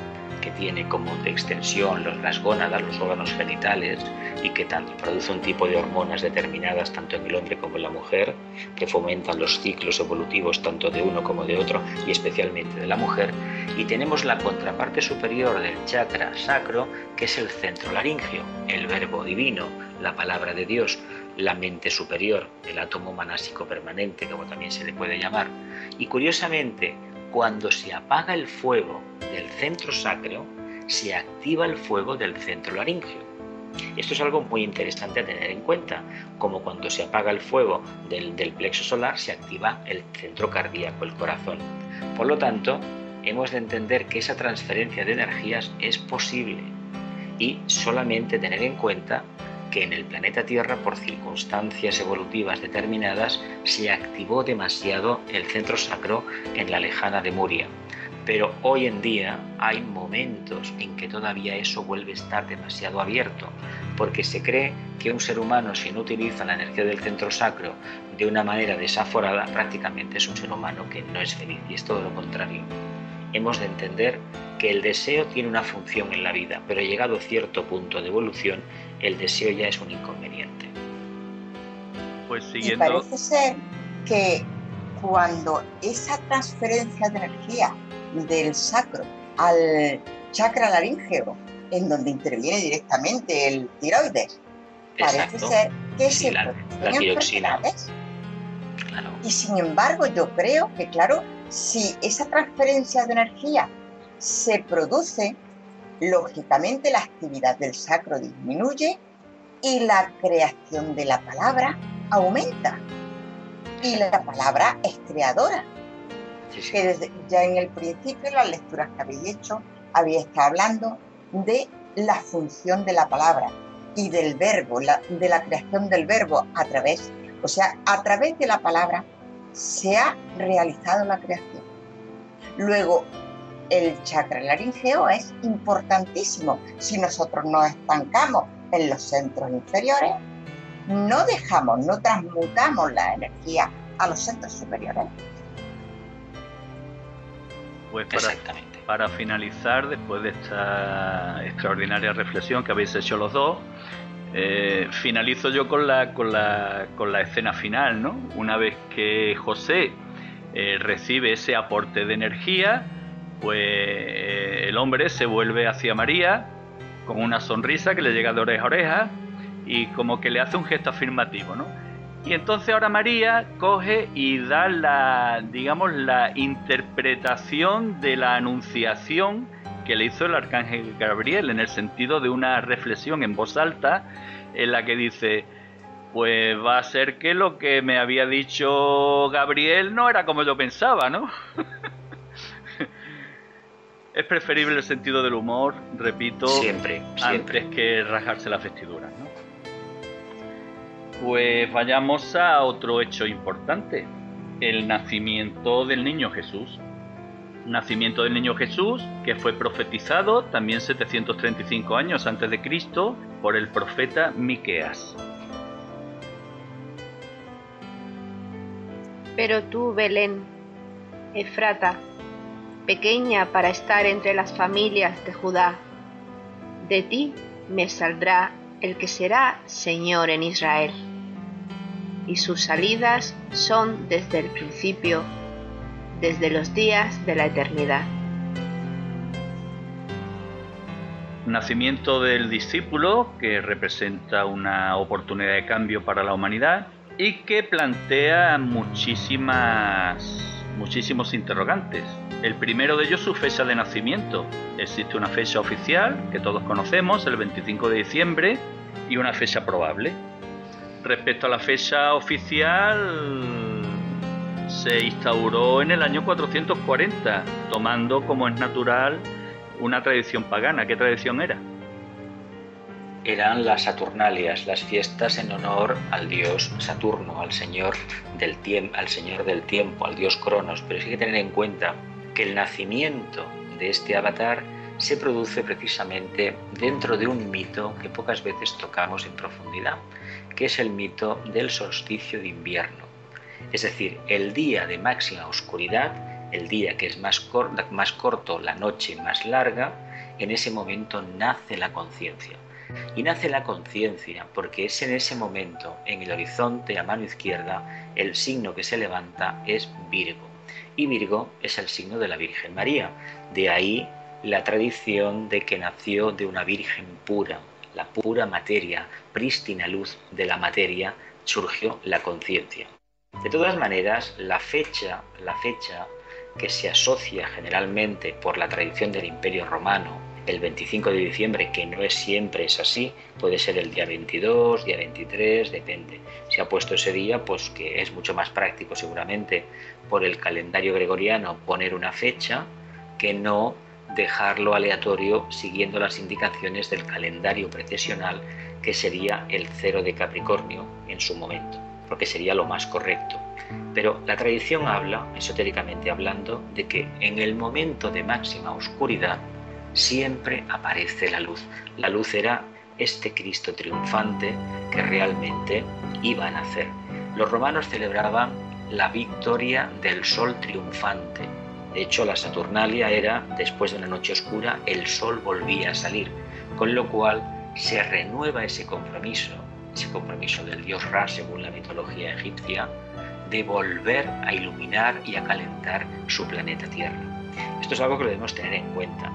que tiene como de extensión las gónadas, los órganos genitales, y que tanto produce un tipo de hormonas determinadas tanto en el hombre como en la mujer, que fomentan los ciclos evolutivos tanto de uno como de otro, y especialmente de la mujer, y tenemos la contraparte superior del chakra sacro, que es el centro laringio, el verbo divino, la palabra de Dios, la mente superior, el átomo manásico permanente, como también se le puede llamar. Y curiosamente, cuando se apaga el fuego del centro sacro, se activa el fuego del centro laringio. Esto es algo muy interesante a tener en cuenta, como cuando se apaga el fuego del, del plexo solar, se activa el centro cardíaco, el corazón. Por lo tanto, hemos de entender que esa transferencia de energías es posible y solamente tener en cuenta que en el planeta Tierra, por circunstancias evolutivas determinadas, se activó demasiado el centro sacro en la lejana Lemuria. Pero hoy en día hay momentos en que todavía eso vuelve a estar demasiado abierto, porque se cree que un ser humano si no utiliza la energía del centro sacro de una manera desaforada, prácticamente es un ser humano que no es feliz, y es todo lo contrario. Hemos de entender que el deseo tiene una función en la vida, pero llegado cierto punto de evolución, el deseo ya es un inconveniente. Pues siguiendo... Y parece ser que cuando esa transferencia de energía del sacro al chakra laríngeo, en donde interviene directamente el tiroides, parece ser que se la, enfermedades. Y sin embargo, yo creo que, claro, si esa transferencia de energía se produce, lógicamente la actividad del sacro disminuye y la creación de la palabra aumenta. Y la palabra es creadora. Que desde, ya en el principio, las lecturas que habéis hecho, había estado hablando de la función de la palabra y del verbo, de la creación del verbo a través, o sea, a través de la palabra se ha realizado la creación. Luego, el chakra laringeo es importantísimo. Si nosotros nos estancamos en los centros inferiores, no dejamos, no transmutamos la energía a los centros superiores. Pues para, para finalizar, después de esta extraordinaria reflexión que habéis hecho los dos, eh, finalizo yo con la, con, la, con la escena final, ¿no? Una vez que José eh, recibe ese aporte de energía, pues eh, el hombre se vuelve hacia María con una sonrisa que le llega de oreja a oreja y como que le hace un gesto afirmativo, ¿no? Y entonces ahora María coge y da la, digamos, la interpretación de la anunciación que le hizo el arcángel Gabriel en el sentido de una reflexión en voz alta en la que dice, pues va a ser que lo que me había dicho Gabriel no era como yo pensaba, ¿no? es preferible el sentido del humor, repito, siempre, antes que rajarse la vestidura. ¿no? Pues vayamos a otro hecho importante, el nacimiento del niño Jesús. Nacimiento del niño Jesús, que fue profetizado también 735 años antes de Cristo por el profeta Miqueas. Pero tú, Belén, Efrata, pequeña para estar entre las familias de Judá. De ti me saldrá el que será Señor en Israel. Y sus salidas son desde el principio, desde los días de la eternidad. Nacimiento del discípulo, que representa una oportunidad de cambio para la humanidad y que plantea muchísimas muchísimos interrogantes. El primero de ellos su fecha de nacimiento. Existe una fecha oficial que todos conocemos, el 25 de diciembre, y una fecha probable. Respecto a la fecha oficial, se instauró en el año 440, tomando como es natural una tradición pagana. ¿Qué tradición era? Eran las Saturnalias, las fiestas en honor al dios Saturno, al señor del tiempo, al señor del tiempo, al dios Cronos. Pero hay que tener en cuenta que el nacimiento de este avatar se produce precisamente dentro de un mito que pocas veces tocamos en profundidad, que es el mito del solsticio de invierno. Es decir, el día de máxima oscuridad, el día que es más, más corto, la noche más larga, en ese momento nace la conciencia. Y nace la conciencia porque es en ese momento, en el horizonte a mano izquierda, el signo que se levanta es Virgo. Y Virgo es el signo de la Virgen María. De ahí la tradición de que nació de una virgen pura, la pura materia, prístina luz de la materia, surgió la conciencia. De todas maneras, la fecha, la fecha que se asocia generalmente por la tradición del Imperio Romano, el 25 de diciembre, que no es siempre es así, puede ser el día 22, día 23, depende. Se ha puesto ese día, pues que es mucho más práctico seguramente por el calendario gregoriano poner una fecha que no dejarlo aleatorio siguiendo las indicaciones del calendario precesional que sería el cero de Capricornio en su momento, porque sería lo más correcto. Pero la tradición habla, esotéricamente hablando, de que en el momento de máxima oscuridad siempre aparece la luz. La luz era este Cristo triunfante que realmente iba a nacer. Los romanos celebraban la victoria del sol triunfante, de hecho, la Saturnalia era, después de una noche oscura, el sol volvía a salir, con lo cual se renueva ese compromiso, ese compromiso del dios Ra, según la mitología egipcia, de volver a iluminar y a calentar su planeta Tierra. Esto es algo que debemos tener en cuenta.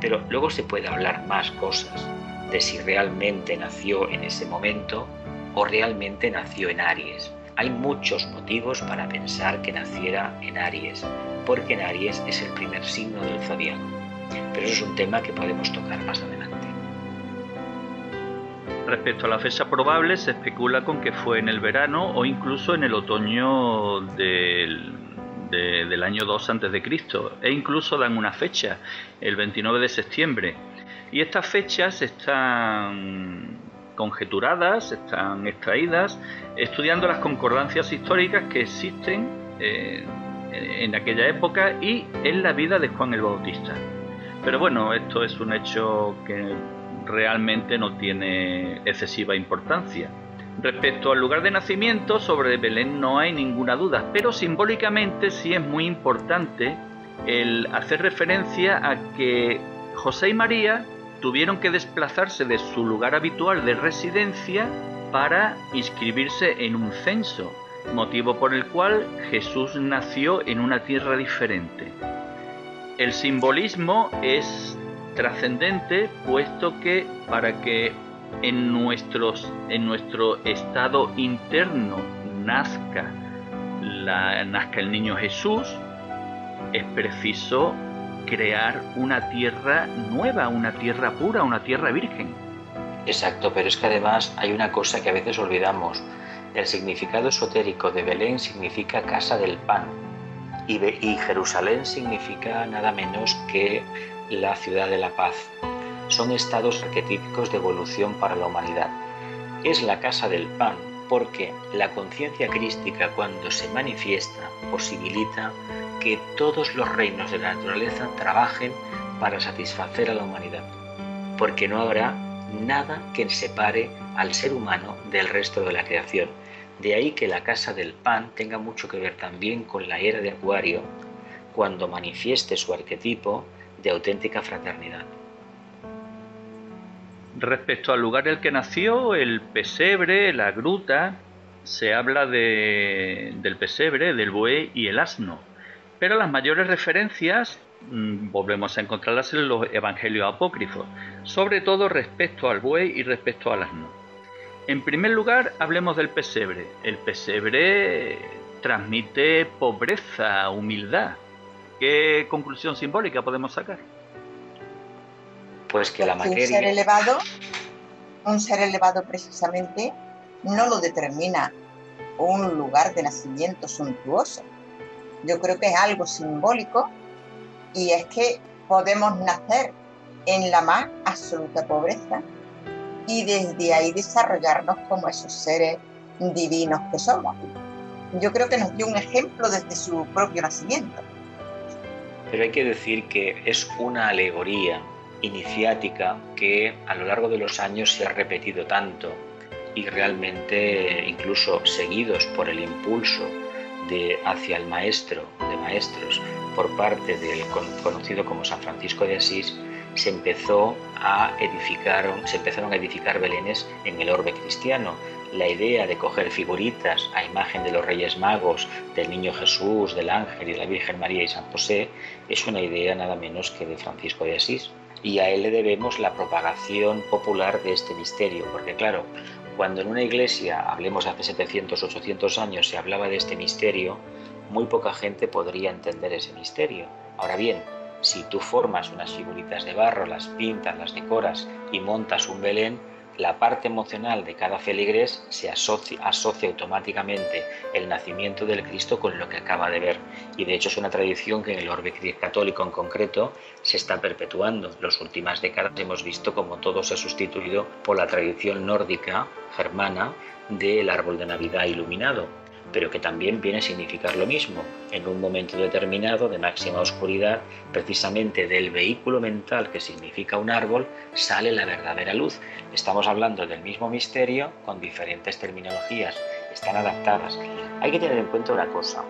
Pero luego se puede hablar más cosas de si realmente nació en ese momento o realmente nació en Aries. Hay muchos motivos para pensar que naciera en Aries, porque en Aries es el primer signo del zodiaco. Pero eso es un tema que podemos tocar más adelante. Respecto a la fecha probable, se especula con que fue en el verano o incluso en el otoño del, del año 2 a.C. e incluso dan una fecha, el 29 de septiembre. Y estas fechas están conjeturadas, están extraídas, estudiando las concordancias históricas que existen eh, en aquella época y en la vida de Juan el Bautista. Pero bueno, esto es un hecho que realmente no tiene excesiva importancia. Respecto al lugar de nacimiento, sobre Belén no hay ninguna duda, pero simbólicamente sí es muy importante el hacer referencia a que José y María tuvieron que desplazarse de su lugar habitual de residencia para inscribirse en un censo, motivo por el cual Jesús nació en una tierra diferente. El simbolismo es trascendente puesto que para que en, en nuestro estado interno nazca, la, nazca el niño Jesús, es preciso crear una tierra nueva, una tierra pura, una tierra virgen. Exacto, pero es que además hay una cosa que a veces olvidamos. El significado esotérico de Belén significa casa del pan y Jerusalén significa nada menos que la ciudad de la paz. Son estados arquetípicos de evolución para la humanidad. Es la casa del pan porque la conciencia crística cuando se manifiesta posibilita que todos los reinos de la naturaleza trabajen para satisfacer a la humanidad, porque no habrá nada que separe al ser humano del resto de la creación. De ahí que la casa del pan tenga mucho que ver también con la era de Acuario, cuando manifieste su arquetipo de auténtica fraternidad. Respecto al lugar en el que nació, el pesebre, la gruta, se habla de, del pesebre, del buey y el asno. Pero las mayores referencias mm, volvemos a encontrarlas en los evangelios apócrifos, sobre todo respecto al buey y respecto al asno. En primer lugar, hablemos del pesebre. El pesebre transmite pobreza, humildad. ¿Qué conclusión simbólica podemos sacar? Pues que la materia... Un ser elevado, un ser elevado precisamente, no lo determina un lugar de nacimiento suntuoso, Yo creo que es algo simbólico y es que podemos nacer en la más absoluta pobreza y desde ahí desarrollarnos como esos seres divinos que somos. Yo creo que nos dio un ejemplo desde su propio nacimiento. Pero hay que decir que es una alegoría iniciática que a lo largo de los años se ha repetido tanto y realmente incluso seguidos por el impulso de hacia el maestro de maestros por parte del conocido como San Francisco de Asís se empezó a edificar se empezaron a edificar belenes en el orbe cristiano la idea de coger figuritas a imagen de los Reyes Magos, del Niño Jesús, del Ángel y de la Virgen María y San José es una idea nada menos que de Francisco de Asís. Y a él le debemos la propagación popular de este misterio, porque claro, cuando en una iglesia, hablemos hace 700, 800 años, se hablaba de este misterio, muy poca gente podría entender ese misterio. Ahora bien, si tú formas unas figuritas de barro, las pintas, las decoras y montas un Belén, la parte emocional de cada feligres se asocia, automáticamente el nacimiento del Cristo con lo que acaba de ver. Y de hecho es una tradición que en el orbe católico en concreto se está perpetuando. Las últimas décadas hemos visto como todo se ha sustituido por la tradición nórdica germana del árbol de Navidad iluminado pero que también viene a significar lo mismo. En un momento determinado de máxima oscuridad, precisamente del vehículo mental que significa un árbol, sale la verdadera luz. Estamos hablando del mismo misterio con diferentes terminologías, están adaptadas. Hay que tener en cuenta una cosa.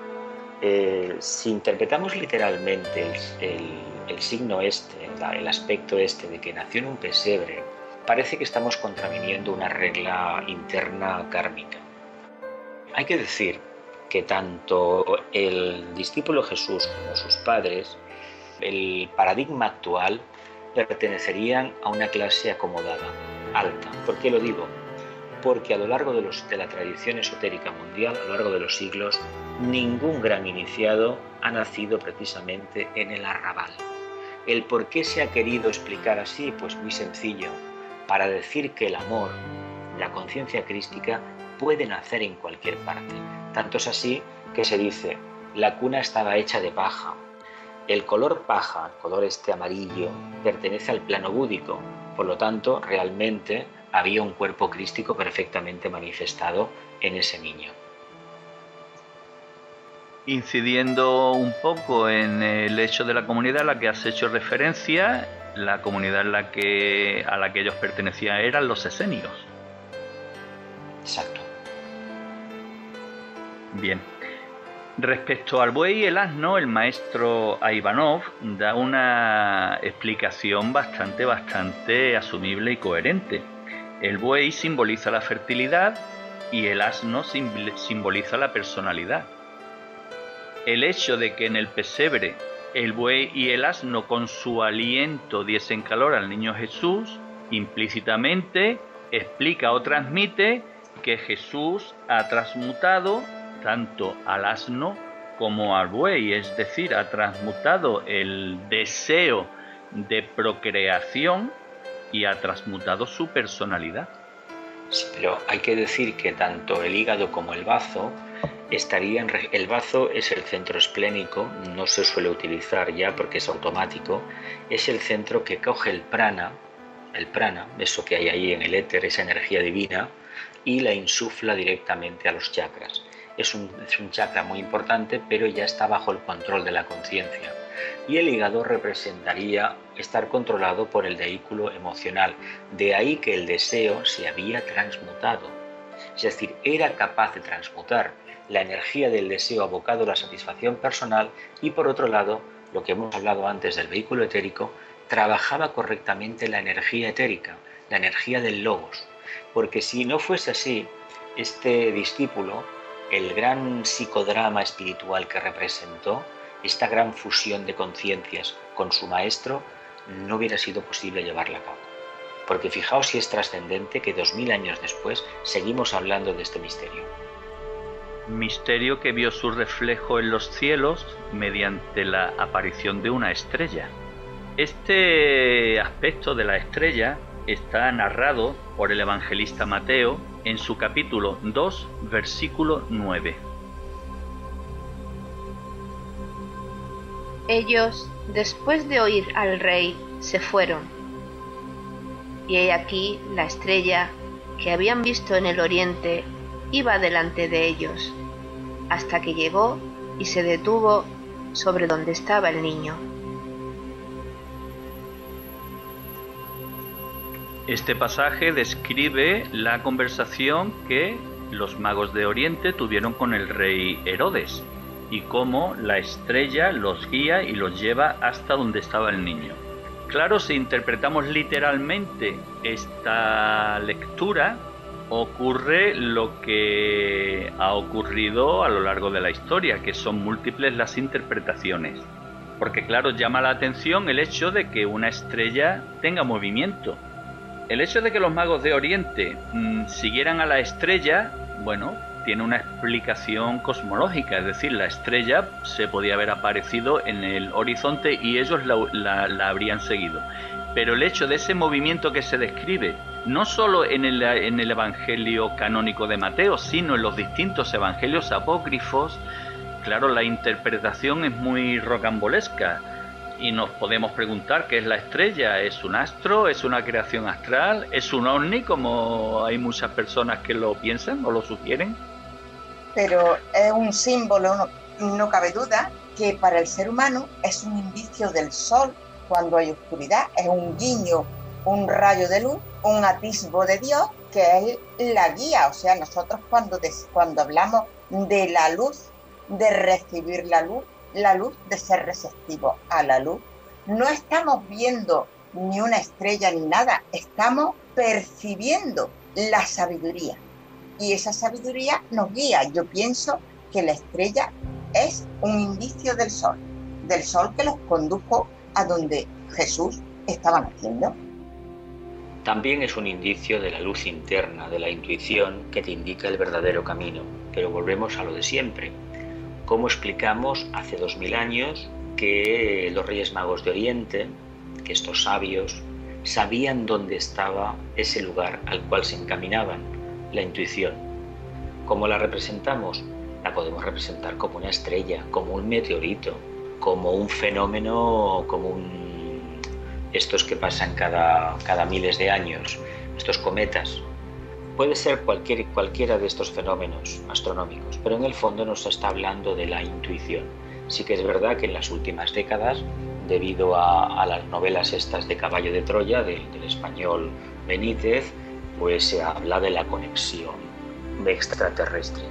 Eh, si interpretamos literalmente el, signo este, el aspecto este de que nació en un pesebre, parece que estamos contraviniendo una regla interna kármica hay que decir que tanto el discípulo Jesús como sus padres, el paradigma actual, pertenecerían a una clase acomodada, alta. ¿Por qué lo digo? Porque a lo largo de, de la tradición esotérica mundial, a lo largo de los siglos, ningún gran iniciado ha nacido precisamente en el arrabal. ¿El por qué se ha querido explicar así? Pues muy sencillo, para decir que el amor, la conciencia crística, puede nacer en cualquier parte. Tanto es así que se dice, la cuna estaba hecha de paja. El color paja, el color este amarillo, pertenece al plano búdico, por lo tanto, realmente había un cuerpo crístico perfectamente manifestado en ese niño. Incidiendo un poco en el hecho de la comunidad a la que has hecho referencia, la comunidad la que, a la que ellos pertenecían eran los esenios. Exacto. Bien. Respecto al buey y el asno, el maestro Ivanov da una explicación bastante, bastante asumible y coherente. El buey simboliza la fertilidad y el asno simboliza la personalidad. El hecho de que en el pesebre el buey y el asno con su aliento diesen calor al niño Jesús, implícitamente explica o transmite que Jesús ha transmutado tanto al asno como al buey, es decir, ha transmutado el deseo de procreación y ha transmutado su personalidad. Sí, pero hay que decir que tanto el hígado como el bazo estarían. El bazo es el centro esplénico, no se suele utilizar ya porque es automático. Es el centro que coge el prana, el prana, eso que hay ahí en el éter, esa energía divina, y la insufla directamente a los chakras es un, chakra muy importante, pero ya está bajo el control de la conciencia. Y el hígado representaría estar controlado por el vehículo emocional. De ahí que el deseo se había transmutado. Es decir, era capaz de transmutar la energía del deseo abocado a la satisfacción personal y por otro lado, lo que hemos hablado antes del vehículo etérico, trabajaba correctamente la energía etérica, la energía del logos. Porque si no fuese así, este discípulo el gran psicodrama espiritual que representó, esta gran fusión de conciencias con su maestro, no hubiera sido posible llevarla a cabo. Porque fijaos si es trascendente que dos mil años después seguimos hablando de este misterio. Misterio que vio su reflejo en los cielos mediante la aparición de una estrella. Este aspecto de la estrella está narrado por el evangelista Mateo en su capítulo 2, versículo 9. Ellos, después de oír al rey, se fueron. Y he aquí la estrella que habían visto en el oriente iba delante de ellos, hasta que llegó y se detuvo sobre donde estaba el niño. Este pasaje describe la conversación que los magos de Oriente tuvieron con el rey Herodes y cómo la estrella los guía y los lleva hasta donde estaba el niño. Claro, si interpretamos literalmente esta lectura, ocurre lo que ha ocurrido a lo largo de la historia, que son múltiples las interpretaciones. Porque claro, llama la atención el hecho de que una estrella tenga movimiento. El hecho de que los magos de Oriente mm, siguieran a la estrella, bueno, tiene una explicación cosmológica, es decir, la estrella se podía haber aparecido en el horizonte y ellos la, habrían seguido. Pero el hecho de ese movimiento que se describe, no solo el, en el Evangelio canónico de Mateo, sino en los distintos evangelios apócrifos, claro, la interpretación es muy rocambolesca y nos podemos preguntar qué es la estrella. ¿Es un astro? ¿Es una creación astral? ¿Es un ovni como hay muchas personas que lo piensan o lo sugieren? Pero es un símbolo, no, no cabe duda, que para el ser humano es un indicio del sol cuando hay oscuridad, es un guiño, un rayo de luz, un atisbo de Dios que es la guía. O sea, nosotros cuando, cuando hablamos de la luz, de recibir la luz, la luz de ser receptivo a la luz. No estamos viendo ni una estrella ni nada, estamos percibiendo la sabiduría. Y esa sabiduría nos guía. Yo pienso que la estrella es un indicio del sol, del sol que los condujo a donde Jesús estaba naciendo. También es un indicio de la luz interna, de la intuición que te indica el verdadero camino. Pero volvemos a lo de siempre. ¿Cómo explicamos hace dos mil años que los Reyes Magos de Oriente, que estos sabios, sabían dónde estaba ese lugar al cual se encaminaban? La intuición. ¿Cómo la representamos? La podemos representar como una estrella, como un meteorito, como un fenómeno, como un... estos que pasan cada, cada miles de años, estos cometas, Puede ser cualquier, cualquiera de estos fenómenos astronómicos, pero en el fondo nos está hablando de la intuición. Sí que es verdad que en las últimas décadas, debido a, las novelas estas de Caballo de Troya, del, español Benítez, pues se habla de la conexión extraterrestre.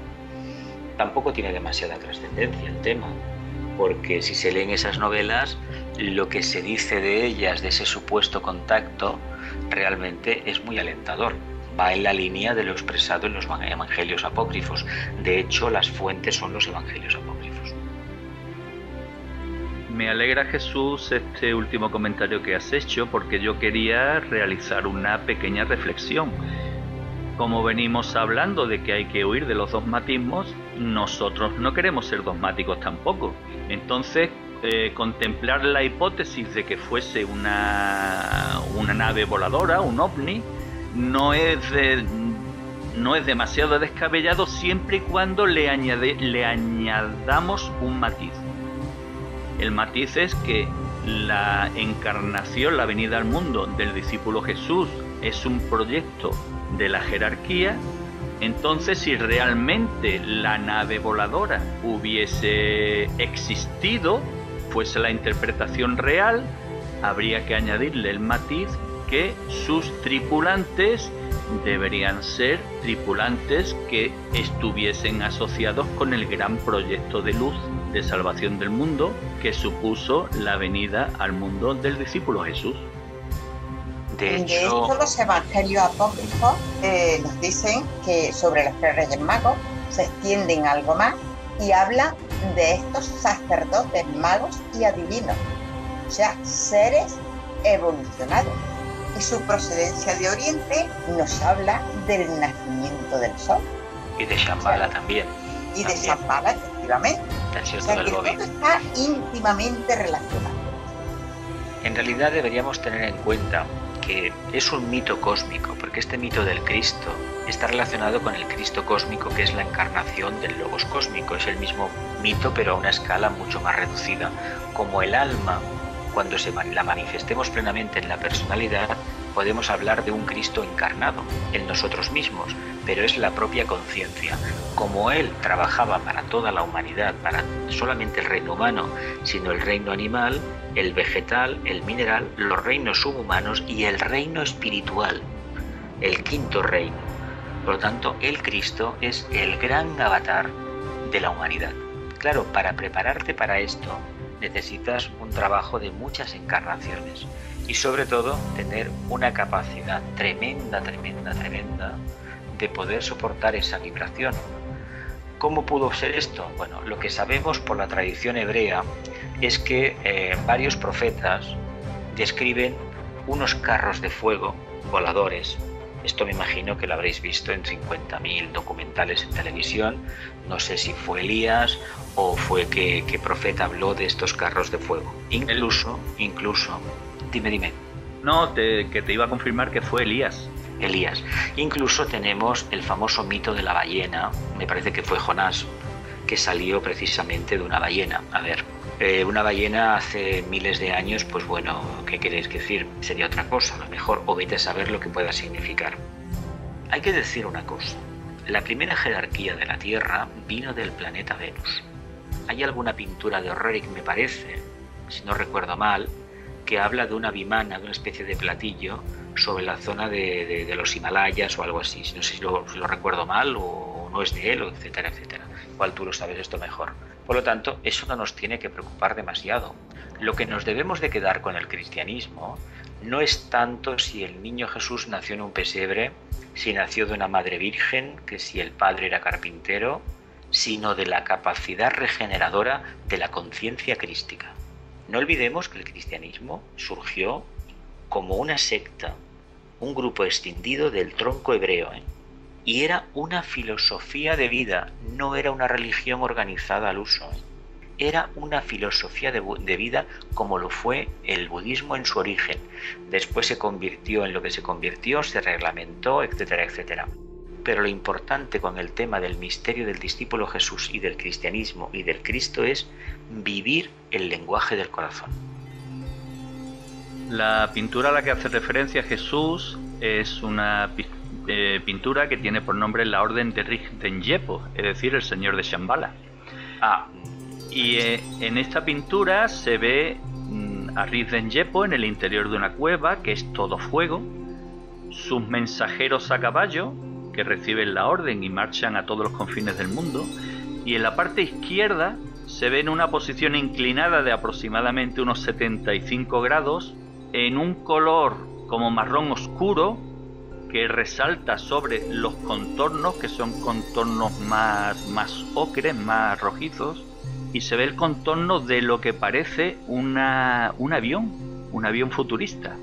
Tampoco tiene demasiada trascendencia el tema, porque si se leen esas novelas, lo que se dice de ellas, de ese supuesto contacto, realmente es muy alentador va en la línea de lo expresado en los evangelios apócrifos. De hecho, las fuentes son los evangelios apócrifos. Me alegra Jesús este último comentario que has hecho porque yo quería realizar una pequeña reflexión. Como venimos hablando de que hay que huir de los dogmatismos, nosotros no queremos ser dogmáticos tampoco. Entonces, eh, contemplar la hipótesis de que fuese una, una nave voladora, un ovni, no es, no es demasiado descabellado siempre y cuando le, añade, le añadamos un matiz. El matiz es que la encarnación, la venida al mundo del discípulo Jesús es un proyecto de la jerarquía, entonces si realmente la nave voladora hubiese existido, fuese la interpretación real, habría que añadirle el matiz que sus tripulantes deberían ser tripulantes que estuviesen asociados con el gran proyecto de luz de salvación del mundo que supuso la venida al mundo del discípulo Jesús. De hecho, los evangelios apócrifos eh, nos dicen que sobre los tres reyes magos se extienden algo más y habla de estos sacerdotes magos y adivinos, o sea, seres evolucionados y su procedencia de Oriente nos habla del nacimiento del sol. Y de Shambhala también. Y de Shambhala, efectivamente. o sea que todo está íntimamente relacionado. En realidad deberíamos tener en cuenta que es un mito cósmico, porque este mito del Cristo está relacionado con el Cristo cósmico, que es la encarnación del Logos cósmico, es el mismo mito pero a una escala mucho más reducida. Como el alma, cuando se la manifestemos plenamente en la personalidad, podemos hablar de un Cristo encarnado en nosotros mismos, pero es la propia conciencia. Como Él trabajaba para toda la humanidad, para solamente el reino humano, sino el reino animal, el vegetal, el mineral, los reinos subhumanos y el reino espiritual, el quinto reino. Por lo tanto, el Cristo es el gran avatar de la humanidad. Claro, para prepararte para esto necesitas un trabajo de muchas encarnaciones y sobre todo tener una capacidad tremenda, tremenda, tremenda de poder soportar esa vibración. ¿Cómo pudo ser esto? Bueno, lo que sabemos por la tradición hebrea es que eh, varios profetas describen unos carros de fuego voladores. Esto me imagino que lo habréis visto en 50.000 documentales en televisión. No sé si fue Elías o fue que, que profeta habló de estos carros de fuego. Incluso, incluso, dime, dime. No, que te iba a confirmar que fue Elías. Elías. Incluso tenemos el famoso mito de la ballena, me parece que fue Jonás, que salió precisamente de una ballena. A ver, eh, una ballena hace miles de años, pues bueno, ¿qué queréis decir? Sería otra cosa, a lo mejor, o vete a saber lo que pueda significar. Hay que decir una cosa, la primera jerarquía de la Tierra vino del planeta Venus. Hay alguna pintura de Horroric, me parece, si no recuerdo mal, que habla de una bimana, de una especie de platillo, sobre la zona de, los Himalayas o algo así. No sé si lo, recuerdo mal o no es de él, etcétera, etcétera. Igual tú lo sabes esto mejor. Por lo tanto, eso no nos tiene que preocupar demasiado. Lo que nos debemos de quedar con el cristianismo no es tanto si el niño Jesús nació en un pesebre, si nació de una madre virgen, que si el padre era carpintero, sino de la capacidad regeneradora de la conciencia crística. No olvidemos que el cristianismo surgió como una secta, un grupo extendido del tronco hebreo. ¿eh? Y era una filosofía de vida, no era una religión organizada al uso. ¿eh? Era una filosofía de, de, vida como lo fue el budismo en su origen. Después se convirtió en lo que se convirtió, se reglamentó, etcétera, etcétera. Pero lo importante con el tema del misterio del discípulo Jesús y del cristianismo y del Cristo es vivir el lenguaje del corazón. La pintura a la que hace referencia Jesús es una eh, pintura que tiene por nombre la Orden de Rigdenjepo, es decir, el Señor de Shambhala. Ah, y eh, en esta pintura se ve mm, a Rigdenjepo en el interior de una cueva que es todo fuego, sus mensajeros a caballo que reciben la orden y marchan a todos los confines del mundo, y en la parte izquierda se ve en una posición inclinada de aproximadamente unos 75 grados en un color como marrón oscuro que resalta sobre los contornos que son contornos más, más ocres, más rojizos y se ve el contorno de lo que parece una, un avión, un avión futurista.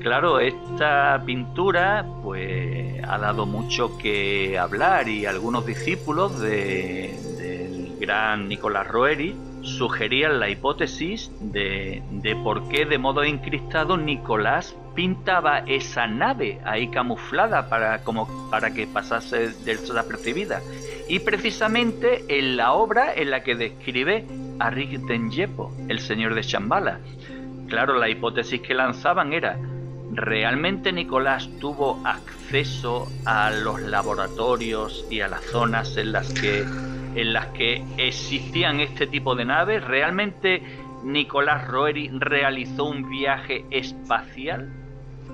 Claro, esta pintura pues ha dado mucho que hablar y algunos discípulos de, del gran Nicolás Roeri sugerían la hipótesis de, por qué de modo encristado Nicolás pintaba esa nave ahí camuflada para, como, para que pasase desapercibida. Y precisamente en la obra en la que describe a Rick el señor de Shambhala. Claro, la hipótesis que lanzaban era, ¿realmente Nicolás tuvo acceso a los laboratorios y a las zonas en las que en las que existían este tipo de naves? ¿Realmente Nicolás Roeri realizó un viaje espacial?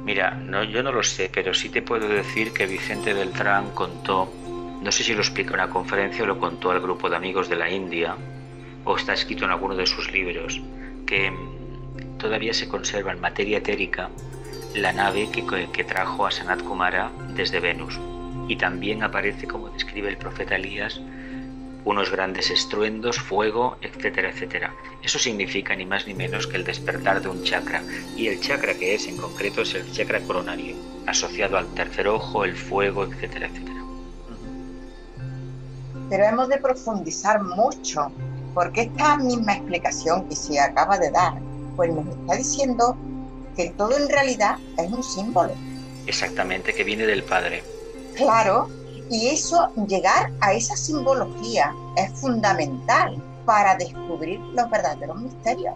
Mira, no, yo no lo sé, pero sí te puedo decir que Vicente Beltrán contó, no sé si lo explica en una conferencia o lo contó al grupo de amigos de la India, o está escrito en alguno de sus libros, que todavía se conserva en materia etérica la nave que, que trajo a Sanat Kumara desde Venus. Y también aparece, como describe el profeta Elías, unos grandes estruendos, fuego, etcétera, etcétera. Eso significa ni más ni menos que el despertar de un chakra, y el chakra que es en concreto es el chakra coronario, asociado al tercer ojo, el fuego, etcétera, etcétera. Pero hemos de profundizar mucho, porque esta misma explicación que se acaba de dar, pues nos está diciendo que todo en realidad es un símbolo. Exactamente, que viene del Padre. Claro, Y eso, llegar a esa simbología es fundamental para descubrir los verdaderos misterios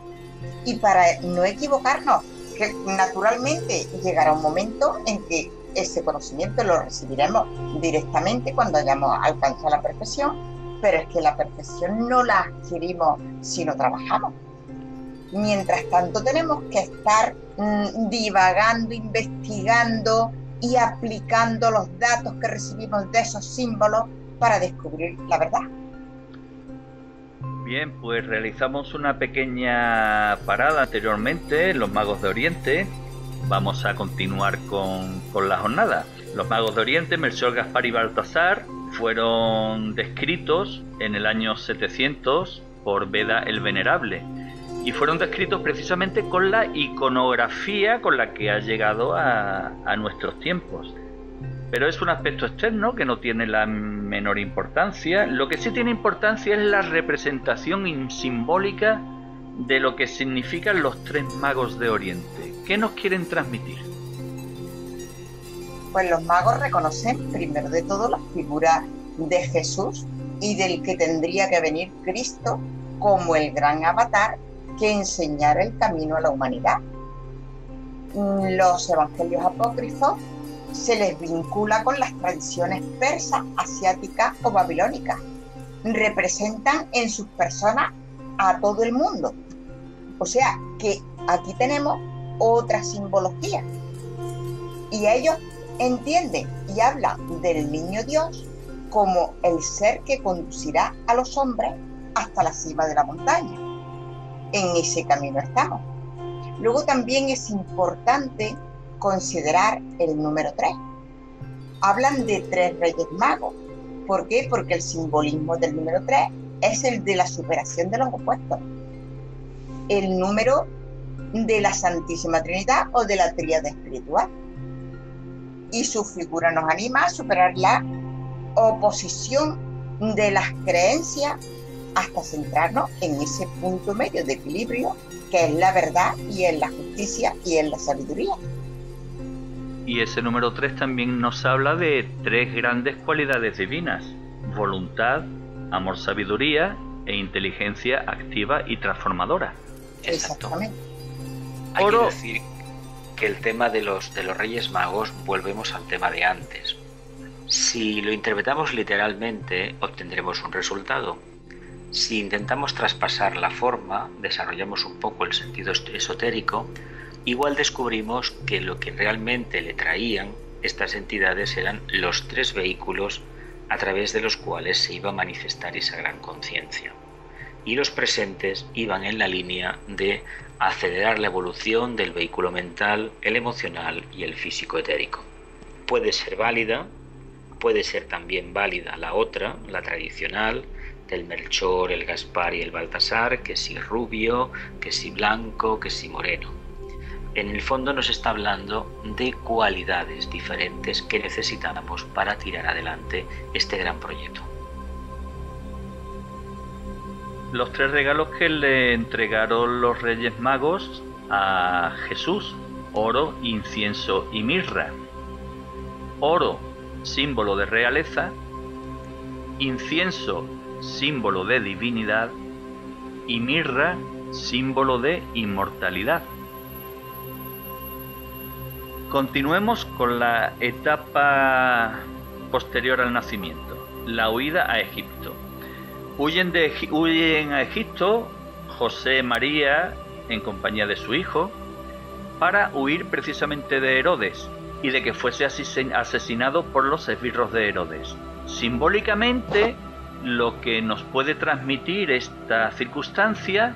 y para no equivocarnos, que naturalmente llegará un momento en que ese conocimiento lo recibiremos directamente cuando hayamos alcanzado la perfección, pero es que la perfección no la adquirimos si no trabajamos. Mientras tanto tenemos que estar mm, divagando, investigando y aplicando los datos que recibimos de esos símbolos para descubrir la verdad. Bien, pues realizamos una pequeña parada anteriormente en los magos de Oriente. Vamos a continuar con, con la jornada. Los magos de Oriente, Melchor, Gaspar y Baltasar, fueron descritos en el año 700 por Veda el Venerable y fueron descritos precisamente con la iconografía con la que ha llegado a, nuestros tiempos pero es un aspecto externo que no tiene la menor importancia. Lo que sí tiene importancia es la representación simbólica de lo que significan los tres magos de Oriente. ¿Qué nos quieren transmitir? Pues los magos reconocen primero de todo la figura de Jesús y del que tendría que venir Cristo como el gran avatar que enseñara el camino a la humanidad. Los evangelios apócrifos se les vincula con las tradiciones persas, asiáticas o babilónicas. Representan en sus personas a todo el mundo. O sea que aquí tenemos otra simbología. Y ellos entienden y hablan del niño Dios como el ser que conducirá a los hombres hasta la cima de la montaña. En ese camino estamos. Luego también es importante considerar el número 3. Hablan de tres reyes magos. ¿Por qué? Porque el simbolismo del número 3 es el de la superación de los opuestos. El número de la Santísima Trinidad o de la tríada espiritual. Y su figura nos anima a superar la oposición de las creencias hasta centrarnos en ese punto medio de equilibrio que es la verdad y en la justicia y en la sabiduría. Y ese número 3 también nos habla de tres grandes cualidades divinas, voluntad, amor, sabiduría e inteligencia activa y transformadora. Exactamente. Hay que decir que el tema de los, de los Reyes Magos volvemos al tema de antes. Si lo interpretamos literalmente, obtendremos un resultado. Si intentamos traspasar la forma, desarrollamos un poco el sentido esotérico, igual descubrimos que lo que realmente le traían estas entidades eran los tres vehículos a través de los cuales se iba a manifestar esa gran conciencia. Y los presentes iban en la línea de acelerar la evolución del vehículo mental, el emocional y el físico etérico. Puede ser válida, puede ser también válida la otra, la tradicional, del Melchor, el Gaspar y el Baltasar, que si rubio, que si blanco, que si moreno en el fondo nos está hablando de cualidades diferentes que necesitamos para tirar adelante este gran proyecto. Los tres regalos que le entregaron los Reyes Magos a Jesús, oro, incienso y mirra. Oro, símbolo de realeza, incienso, símbolo de divinidad, y mirra, símbolo de inmortalidad. Continuemos con la etapa posterior al nacimiento, la huida a Egipto. Huyen, de, huyen a Egipto José María en compañía de su hijo para huir precisamente de Herodes y de que fuese asesinado por los esbirros de Herodes. Simbólicamente, lo que nos puede transmitir esta circunstancia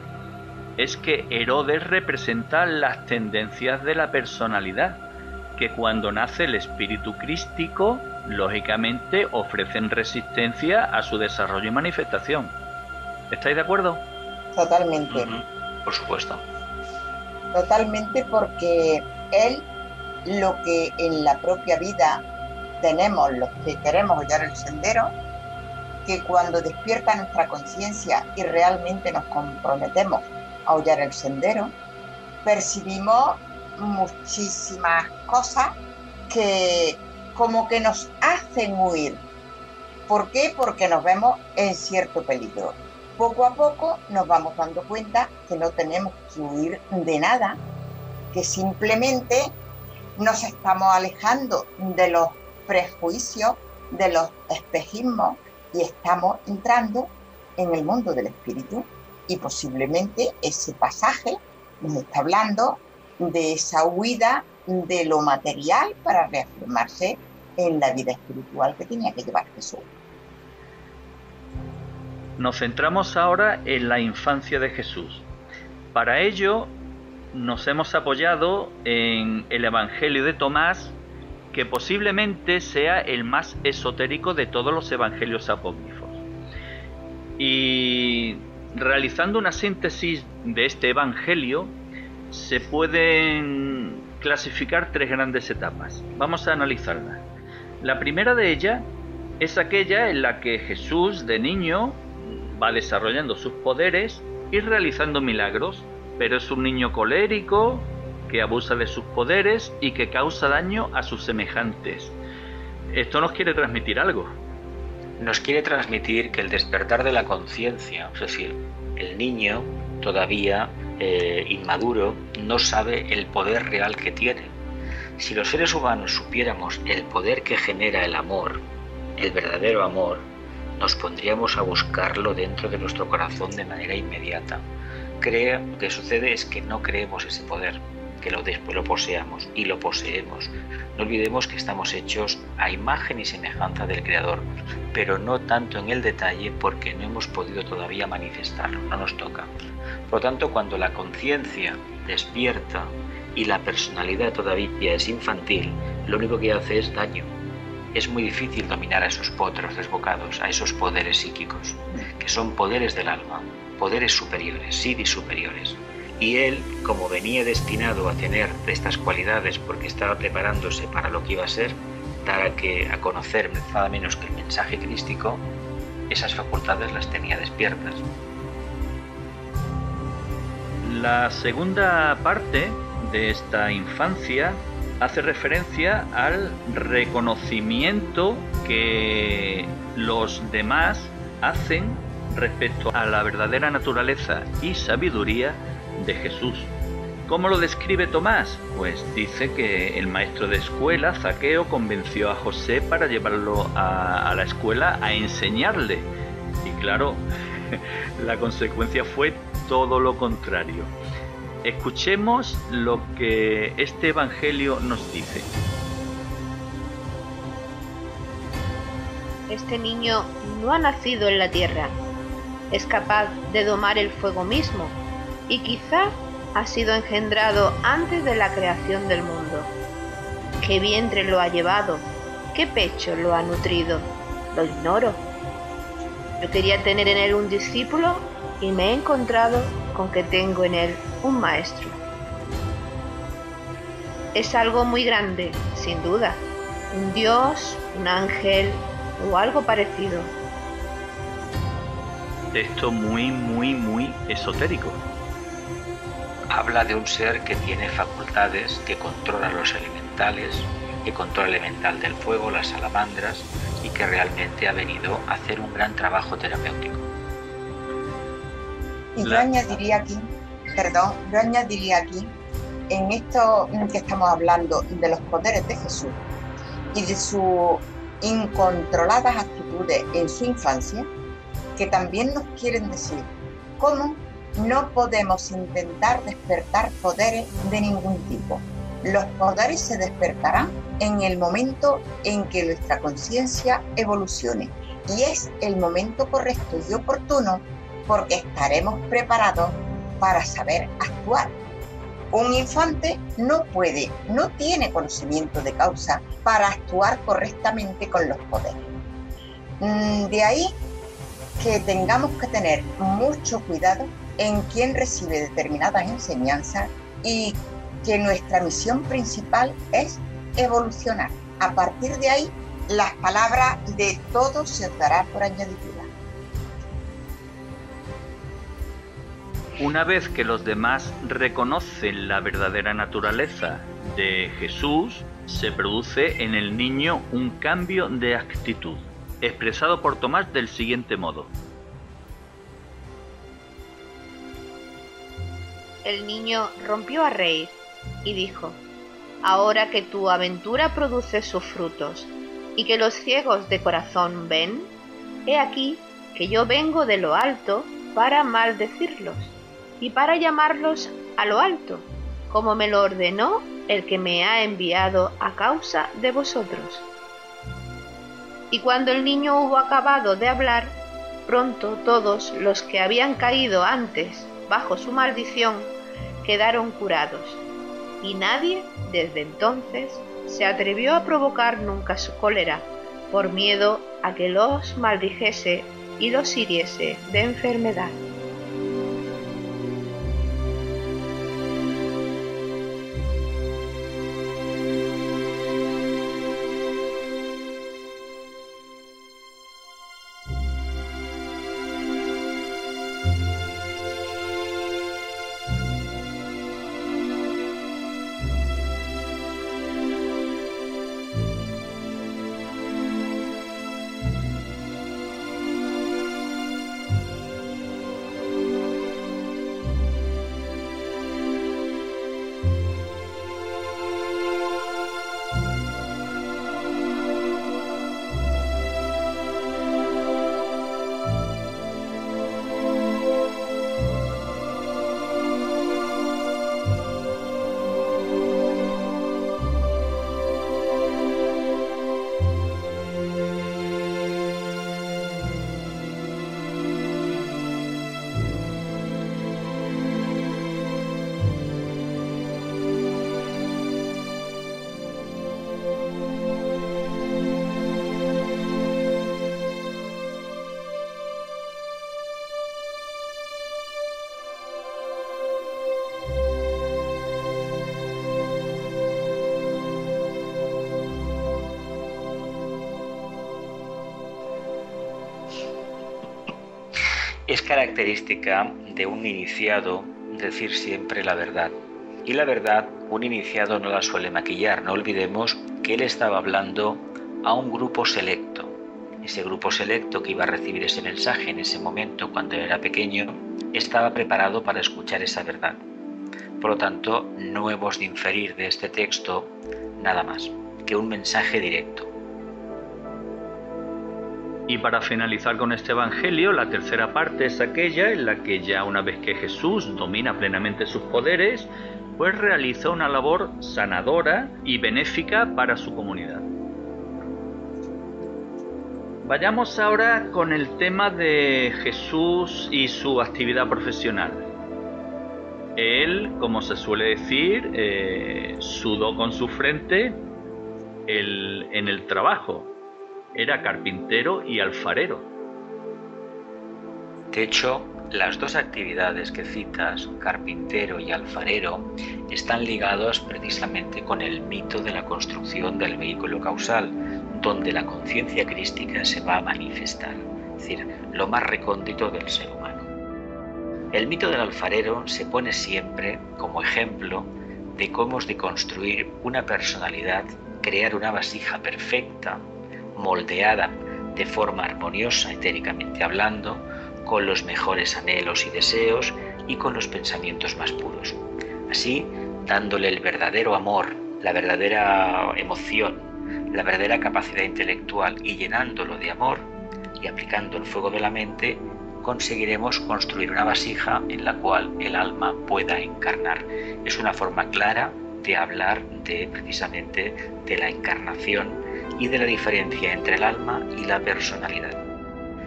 es que Herodes representa las tendencias de la personalidad que cuando nace el espíritu crístico, lógicamente ofrecen resistencia a su desarrollo y manifestación. ¿Estáis de acuerdo? Totalmente. Por supuesto. Totalmente porque él lo que en la propia vida tenemos los que queremos hallar el sendero, que cuando despierta nuestra conciencia y realmente nos comprometemos a hollar el sendero, percibimos muchísimas cosas que como que nos hacen huir ¿Por qué? Porque nos vemos en cierto peligro. Poco a poco nos vamos dando cuenta que no tenemos que huir de nada, que simplemente nos estamos alejando de los prejuicios, de los espejismos y estamos entrando en el mundo del espíritu. Y posiblemente ese pasaje nos está hablando de esa huida de lo material para reafirmarse en la vida espiritual que tenía que llevar Jesús. Nos centramos ahora en la infancia de Jesús. Para ello nos hemos apoyado en el Evangelio de Tomás, que posiblemente sea el más esotérico de todos los evangelios apócrifos. Y realizando una síntesis de este Evangelio, se pueden clasificar tres grandes etapas. Vamos a analizarlas. La primera de ellas es aquella en la que Jesús de niño va desarrollando sus poderes y realizando milagros, pero es un niño colérico que abusa de sus poderes y que causa daño a sus semejantes. Esto nos quiere transmitir algo. Nos quiere transmitir que el despertar de la conciencia, es decir, el niño todavía eh, inmaduro no sabe el poder real que tiene. Si los seres humanos supiéramos el poder que genera el amor, el verdadero amor, nos pondríamos a buscarlo dentro de nuestro corazón de manera inmediata. Creo, que sucede es que no creemos ese poder, que lo después lo poseamos y lo poseemos. No olvidemos que estamos hechos a imagen y semejanza del Creador, pero no tanto en el detalle porque no hemos podido todavía manifestarlo, no nos toca. Por lo tanto, cuando la conciencia despierta y la personalidad todavía es infantil, lo único que hace es daño. Es muy difícil dominar a esos potros desbocados, a esos poderes psíquicos, que son poderes del alma, poderes superiores, sidis superiores. Y él, como venía destinado a tener estas cualidades porque estaba preparándose para lo que iba a ser, dar a, que, a conocer nada menos que el mensaje crístico, esas facultades las tenía despiertas. La segunda parte de esta infancia hace referencia al reconocimiento que los demás hacen respecto a la verdadera naturaleza y sabiduría de Jesús. ¿Cómo lo describe Tomás? Pues dice que el maestro de escuela, Zaqueo, convenció a José para llevarlo a, la escuela a enseñarle. Y claro, la consecuencia fue todo lo contrario. Escuchemos lo que este Evangelio nos dice. Este niño no ha nacido en la tierra. Es capaz de domar el fuego mismo y quizá ha sido engendrado antes de la creación del mundo. ¿Qué vientre lo ha llevado? ¿Qué pecho lo ha nutrido? Lo ignoro. Yo quería tener en él un discípulo y me he encontrado con que tengo en él un maestro. Es algo muy grande, sin duda. Un dios, un ángel o algo parecido. Esto muy, muy, muy esotérico. Habla de un ser que tiene facultades, que controla los elementales, que controla el elemental del fuego, las salamandras, y que realmente ha venido a hacer un gran trabajo terapéutico. Y yo añadiría aquí, perdón, yo añadiría aquí, en esto que estamos hablando de los poderes de Jesús y de sus incontroladas actitudes en su infancia, que también nos quieren decir cómo no podemos intentar despertar poderes de ningún tipo. Los poderes se despertarán en el momento en que nuestra conciencia evolucione. Y es el momento correcto y oportuno porque estaremos preparados para saber actuar. Un infante no puede, no tiene conocimiento de causa para actuar correctamente con los poderes. Mm, de ahí que tengamos que tener mucho cuidado en quien recibe determinadas enseñanzas y que nuestra misión principal es evolucionar. A partir de ahí, las palabras de todos se os dará por añadidura. Una vez que los demás reconocen la verdadera naturaleza de Jesús, se produce en el niño un cambio de actitud. expresado por Tomás del siguiente modo. El niño rompió a reír y dijo, Ahora que tu aventura produce sus frutos y que los ciegos de corazón ven, he aquí que yo vengo de lo alto para maldecirlos y para llamarlos a lo alto, como me lo ordenó el que me ha enviado a causa de vosotros. Y cuando el niño hubo acabado de hablar, pronto todos los que habían caído antes bajo su maldición quedaron curados, y nadie desde entonces se atrevió a provocar nunca su cólera, por miedo a que los maldijese y los hiriese de enfermedad. Característica de un iniciado decir siempre la verdad. Y la verdad, un iniciado no la suele maquillar. No olvidemos que él estaba hablando a un grupo selecto. Ese grupo selecto que iba a recibir ese mensaje en ese momento cuando era pequeño, estaba preparado para escuchar esa verdad. Por lo tanto, no hemos de inferir de este texto nada más que un mensaje directo. Y para finalizar con este Evangelio, la tercera parte es aquella en la que ya una vez que Jesús domina plenamente sus poderes, pues realiza una labor sanadora y benéfica para su comunidad. Vayamos ahora con el tema de Jesús y su actividad profesional. Él, como se suele decir, eh, sudó con su frente en el trabajo, era carpintero y alfarero. De hecho, las dos actividades que citas, carpintero y alfarero, están ligados precisamente con el mito de la construcción del vehículo causal, donde la conciencia crística se va a manifestar, es decir, lo más recóndito del ser humano. El mito del alfarero se pone siempre como ejemplo de cómo hemos de construir una personalidad, crear una vasija perfecta moldeada de forma armoniosa, etéricamente hablando, con los mejores anhelos y deseos y con los pensamientos más puros. Así, dándole el verdadero amor, la verdadera emoción, la verdadera capacidad intelectual y llenándolo de amor y aplicando el fuego de la mente, conseguiremos construir una vasija en la cual el alma pueda encarnar. Es una forma clara de hablar de precisamente de la encarnación y de la diferencia entre el alma y la personalidad.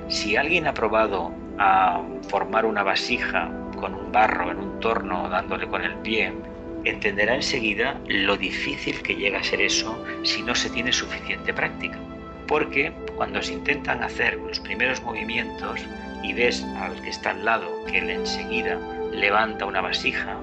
Si alguien ha probado a formar una vasija con un barro en un torno dándole con el pie, entenderá enseguida lo difícil que llega a ser eso si no se tiene suficiente práctica. Porque cuando se intentan hacer los primeros movimientos y ves al que está al lado que él enseguida levanta una vasija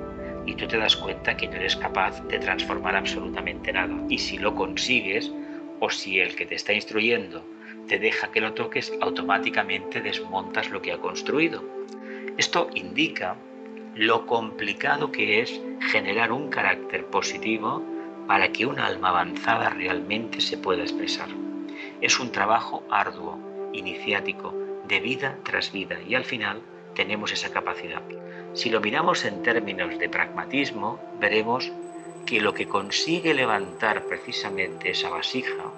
y tú te das cuenta que no eres capaz de transformar absolutamente nada. Y si lo consigues, o si el que te está instruyendo te deja que lo toques, automáticamente desmontas lo que ha construido. Esto indica lo complicado que es generar un carácter positivo para que un alma avanzada realmente se pueda expresar. Es un trabajo arduo, iniciático, de vida tras vida y al final tenemos esa capacidad. Si lo miramos en términos de pragmatismo, veremos que lo que consigue levantar precisamente esa vasija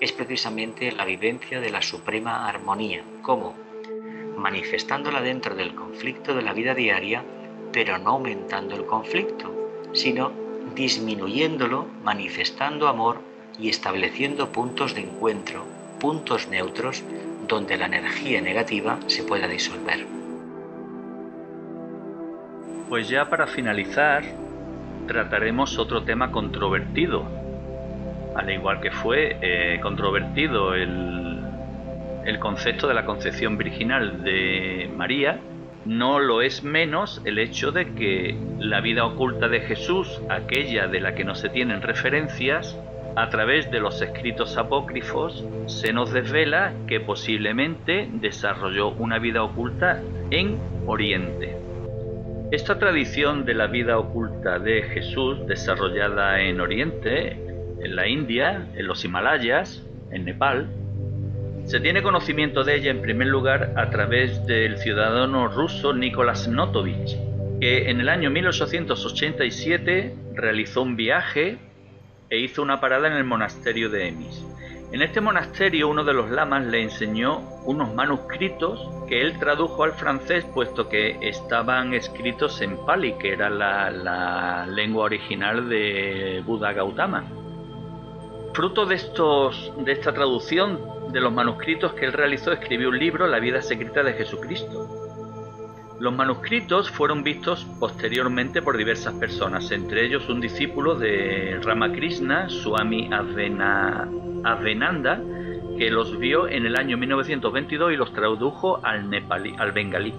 es precisamente la vivencia de la suprema armonía. ¿Cómo? Manifestándola dentro del conflicto de la vida diaria, pero no aumentando el conflicto, sino disminuyéndolo, manifestando amor y estableciendo puntos de encuentro, puntos neutros donde la energía negativa se pueda disolver. Pues ya para finalizar, trataremos otro tema controvertido, al igual que fue eh, controvertido el, el concepto de la concepción virginal de María, no lo es menos el hecho de que la vida oculta de Jesús, aquella de la que no se tienen referencias, a través de los escritos apócrifos se nos desvela que posiblemente desarrolló una vida oculta en Oriente. Esta tradición de la vida oculta de Jesús desarrollada en Oriente, en la India, en los Himalayas, en Nepal, se tiene conocimiento de ella en primer lugar a través del ciudadano ruso Nikolás Notovich, que en el año 1887 realizó un viaje e hizo una parada en el monasterio de Emis. En este monasterio uno de los lamas le enseñó unos manuscritos que él tradujo al francés puesto que estaban escritos en Pali, que era la, lengua original de Buda Gautama. Fruto de, estos, de esta traducción de los manuscritos que él realizó, escribió un libro, La vida secreta de Jesucristo. Los manuscritos fueron vistos posteriormente por diversas personas, entre ellos un discípulo de Ramakrishna, Swami Advenanda, que los vio en el año 1922 y los tradujo al, nepalí, al bengalí.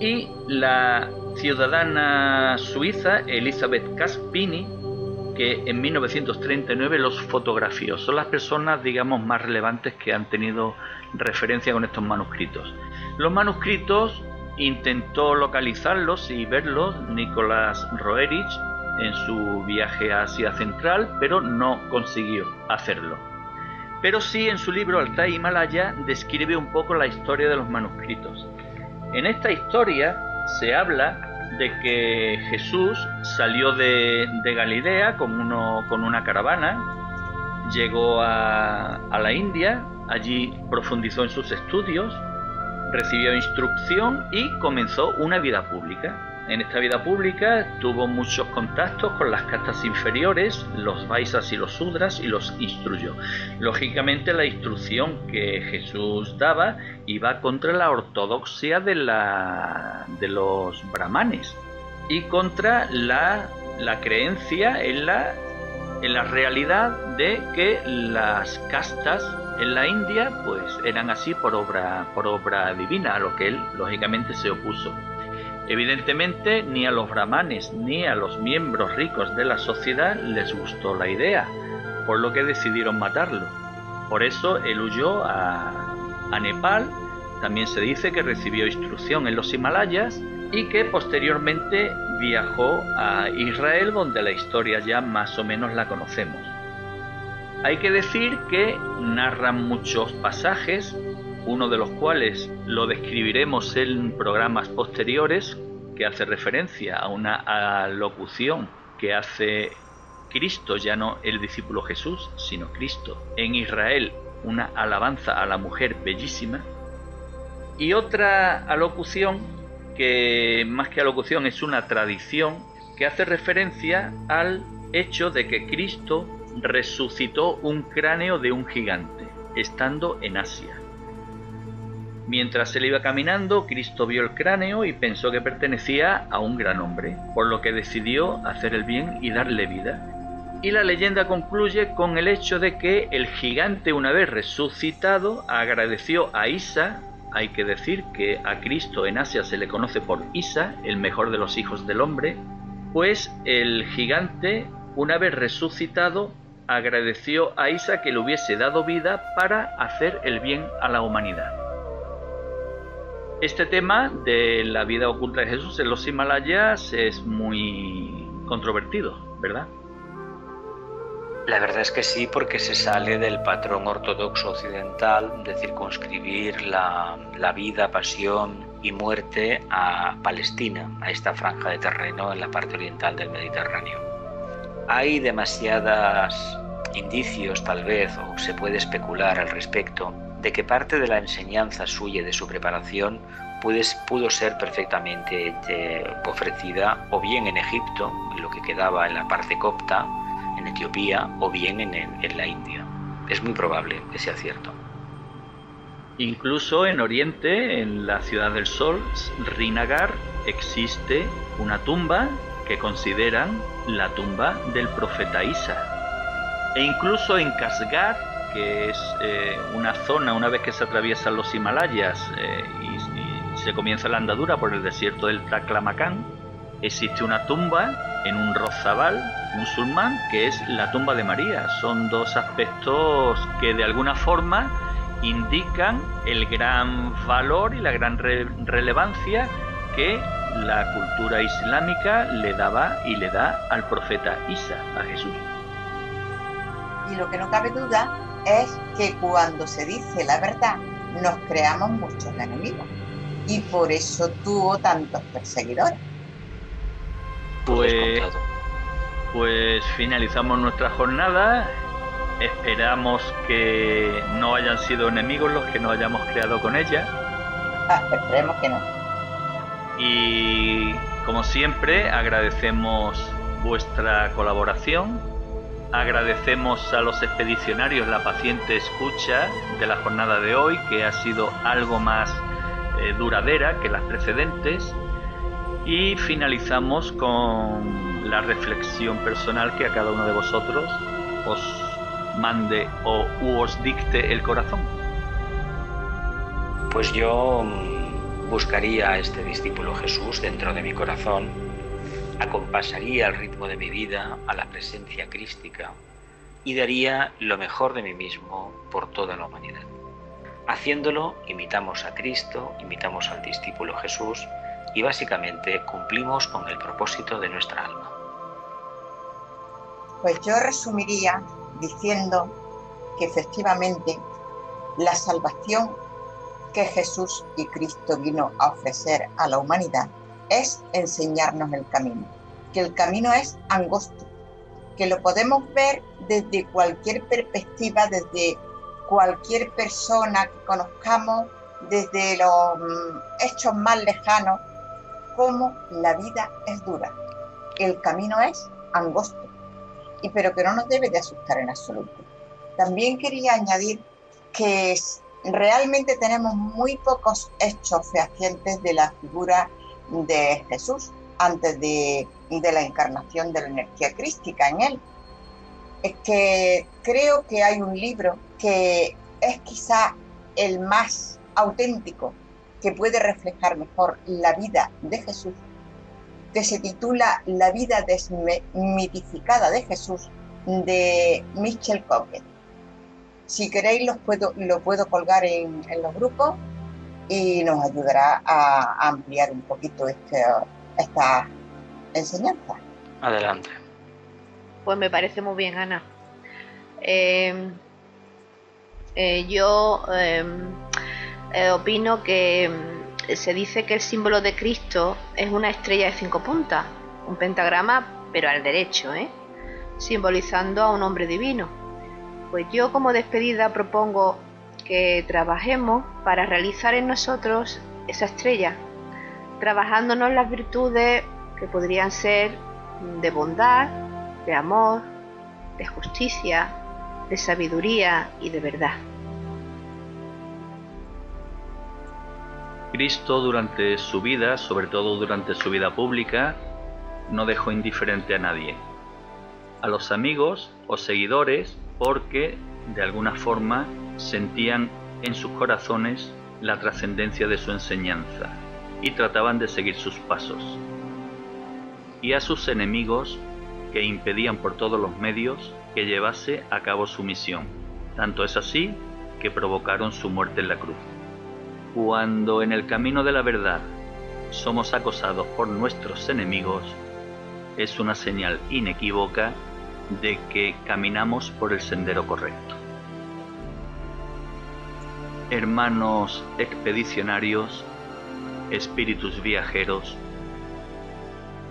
Y la ciudadana suiza Elizabeth Caspini, que en 1939 los fotografió. Son las personas, digamos, más relevantes que han tenido referencia con estos manuscritos. Los manuscritos intentó localizarlos y verlos Nicolás Roerich en su viaje a Asia Central, pero no consiguió hacerlo. Pero sí en su libro Altai Himalaya describe un poco la historia de los manuscritos. En esta historia se habla de que Jesús salió de, Galilea con, uno, con una caravana, llegó a, a la India, allí profundizó en sus estudios, recibió instrucción y comenzó una vida pública. En esta vida pública tuvo muchos contactos con las castas inferiores, los Vaisas y los Sudras, y los instruyó. Lógicamente la instrucción que Jesús daba iba contra la ortodoxia de, la, de los brahmanes y contra la, la creencia en la, en la realidad de que las castas en la India pues eran así por obra, por obra divina, a lo que él lógicamente se opuso. Evidentemente ni a los brahmanes ni a los miembros ricos de la sociedad les gustó la idea, por lo que decidieron matarlo. Por eso él huyó a, a Nepal, también se dice que recibió instrucción en los Himalayas y que posteriormente viajó a Israel donde la historia ya más o menos la conocemos. Hay que decir que narran muchos pasajes, uno de los cuales lo describiremos en programas posteriores, que hace referencia a una alocución que hace Cristo, ya no el discípulo Jesús, sino Cristo, en Israel, una alabanza a la mujer bellísima. Y otra alocución que más que alocución es una tradición que hace referencia al hecho de que Cristo resucitó un cráneo de un gigante, estando en Asia. Mientras él iba caminando, Cristo vio el cráneo y pensó que pertenecía a un gran hombre, por lo que decidió hacer el bien y darle vida. Y la leyenda concluye con el hecho de que el gigante una vez resucitado agradeció a Isa, hay que decir que a Cristo en Asia se le conoce por Isa, el mejor de los hijos del hombre, pues el gigante una vez resucitado, agradeció a Isa que le hubiese dado vida para hacer el bien a la humanidad. Este tema de la vida oculta de Jesús en los Himalayas es muy controvertido, ¿verdad? La verdad es que sí, porque se sale del patrón ortodoxo occidental de circunscribir la, vida, pasión y muerte a Palestina, a esta franja de terreno en la parte oriental del Mediterráneo. Hay demasiados indicios, tal vez, o se puede especular al respecto, de que parte de la enseñanza suya de su preparación pudo ser perfectamente eh, ofrecida o bien en Egipto, lo que quedaba en la parte copta, en Etiopía, o bien en, la India. Es muy probable que sea cierto. Incluso en Oriente, en la ciudad del Sol, Rinagar, existe una tumba que consideran la tumba del profeta Isa. E incluso en Kasgar, que es eh, una zona, una vez que se atraviesan los Himalayas eh, y, se comienza la andadura por el desierto del Taklamakan, existe una tumba en un rozabal musulmán que es la tumba de María. Son dos aspectos que de alguna forma indican el gran valor y la gran relevancia que la cultura islámica le daba y le da al profeta Isa, a Jesús. Y lo que no cabe duda es que cuando se dice la verdad, nos creamos muchos enemigos. Y por eso tuvo tantos perseguidores. Pues, pues finalizamos nuestra jornada. Esperamos que no hayan sido enemigos los que nos hayamos creado con ella. Ah, esperemos que no. Y como siempre, agradecemos vuestra colaboración Agradecemos a los expedicionarios la paciente escucha de la jornada de hoy, que ha sido algo más eh, duradera que las precedentes. Y finalizamos con la reflexión personal que a cada uno de vosotros os mande o os dicte el corazón. Pues yo mm, buscaría a este discípulo Jesús dentro de mi corazón acompasaría el ritmo de mi vida a la presencia crística y daría lo mejor de mí mismo por toda la humanidad. Haciéndolo, imitamos a Cristo, imitamos al discípulo Jesús y básicamente cumplimos con el propósito de nuestra alma. Pues yo resumiría diciendo que efectivamente la salvación que Jesús y Cristo vino a ofrecer a la humanidad es enseñarnos el camino, que el camino es angosto, que lo podemos ver desde cualquier perspectiva, desde cualquier persona que conozcamos, desde los mm, hechos más lejanos, como la vida es dura. El camino es angosto, y pero que no nos debe de asustar en absoluto. También quería añadir que realmente tenemos muy pocos hechos fehacientes de la figura de Jesús antes de, la encarnación de la energía crística en él. Es que creo que hay un libro que es quizá el más auténtico, que puede reflejar mejor la vida de Jesús, que se titula La vida desmitificada de Jesús de Michel Coquet. Si queréis los puedo, lo puedo colgar en, en los grupos y nos ayudará a ampliar un poquito este, esta enseñanza. Adelante. Pues me parece muy bien, Ana. Em, eh, yo em, eh, opino que em, se dice que el símbolo de Cristo es una estrella de cinco puntas, un pentagrama, pero al derecho, ¿eh? simbolizando a un hombre divino. Pues yo como despedida propongo que trabajemos para realizar en nosotros esa estrella, trabajándonos las virtudes que podrían ser de bondad, de amor, de justicia, de sabiduría y de verdad. Cristo durante su vida, sobre todo durante su vida pública, no dejó indiferente a nadie, a los amigos o seguidores, porque de alguna forma sentían en sus corazones la trascendencia de su enseñanza y trataban de seguir sus pasos. Y a sus enemigos, que impedían por todos los medios que llevase a cabo su misión. Tanto es así que provocaron su muerte en la cruz. Cuando en el camino de la verdad somos acosados por nuestros enemigos, es una señal inequívoca de que caminamos por el sendero correcto. Hermanos expedicionarios, espíritus viajeros,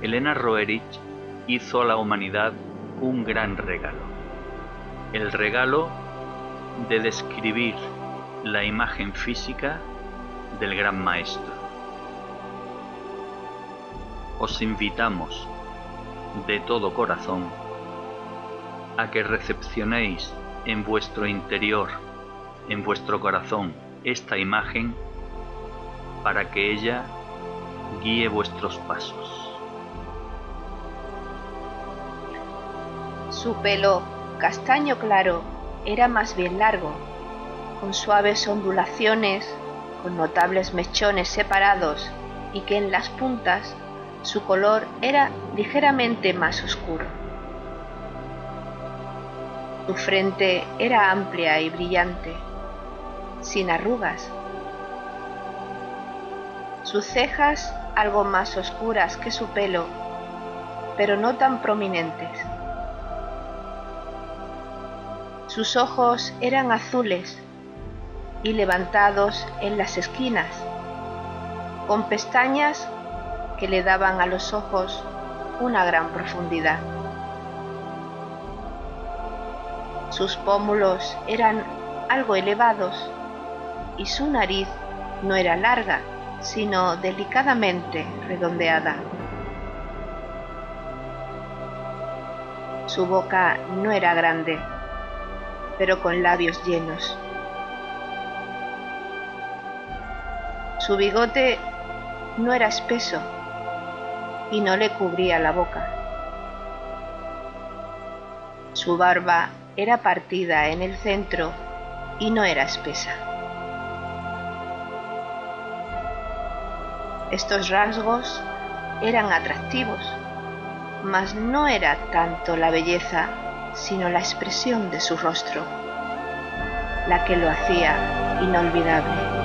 Elena Roerich hizo a la humanidad un gran regalo. El regalo de describir la imagen física del gran maestro. Os invitamos de todo corazón a que recepcionéis en vuestro interior, en vuestro corazón, esta imagen para que ella guíe vuestros pasos. Su pelo, castaño claro, era más bien largo, con suaves ondulaciones, con notables mechones separados y que en las puntas su color era ligeramente más oscuro. Su frente era amplia y brillante, sin arrugas. Sus cejas algo más oscuras que su pelo, pero no tan prominentes. Sus ojos eran azules y levantados en las esquinas, con pestañas que le daban a los ojos una gran profundidad. Sus pómulos eran algo elevados y su nariz no era larga, sino delicadamente redondeada. Su boca no era grande, pero con labios llenos. Su bigote no era espeso y no le cubría la boca. Su barba era partida en el centro y no era espesa. Estos rasgos eran atractivos, mas no era tanto la belleza, sino la expresión de su rostro, la que lo hacía inolvidable.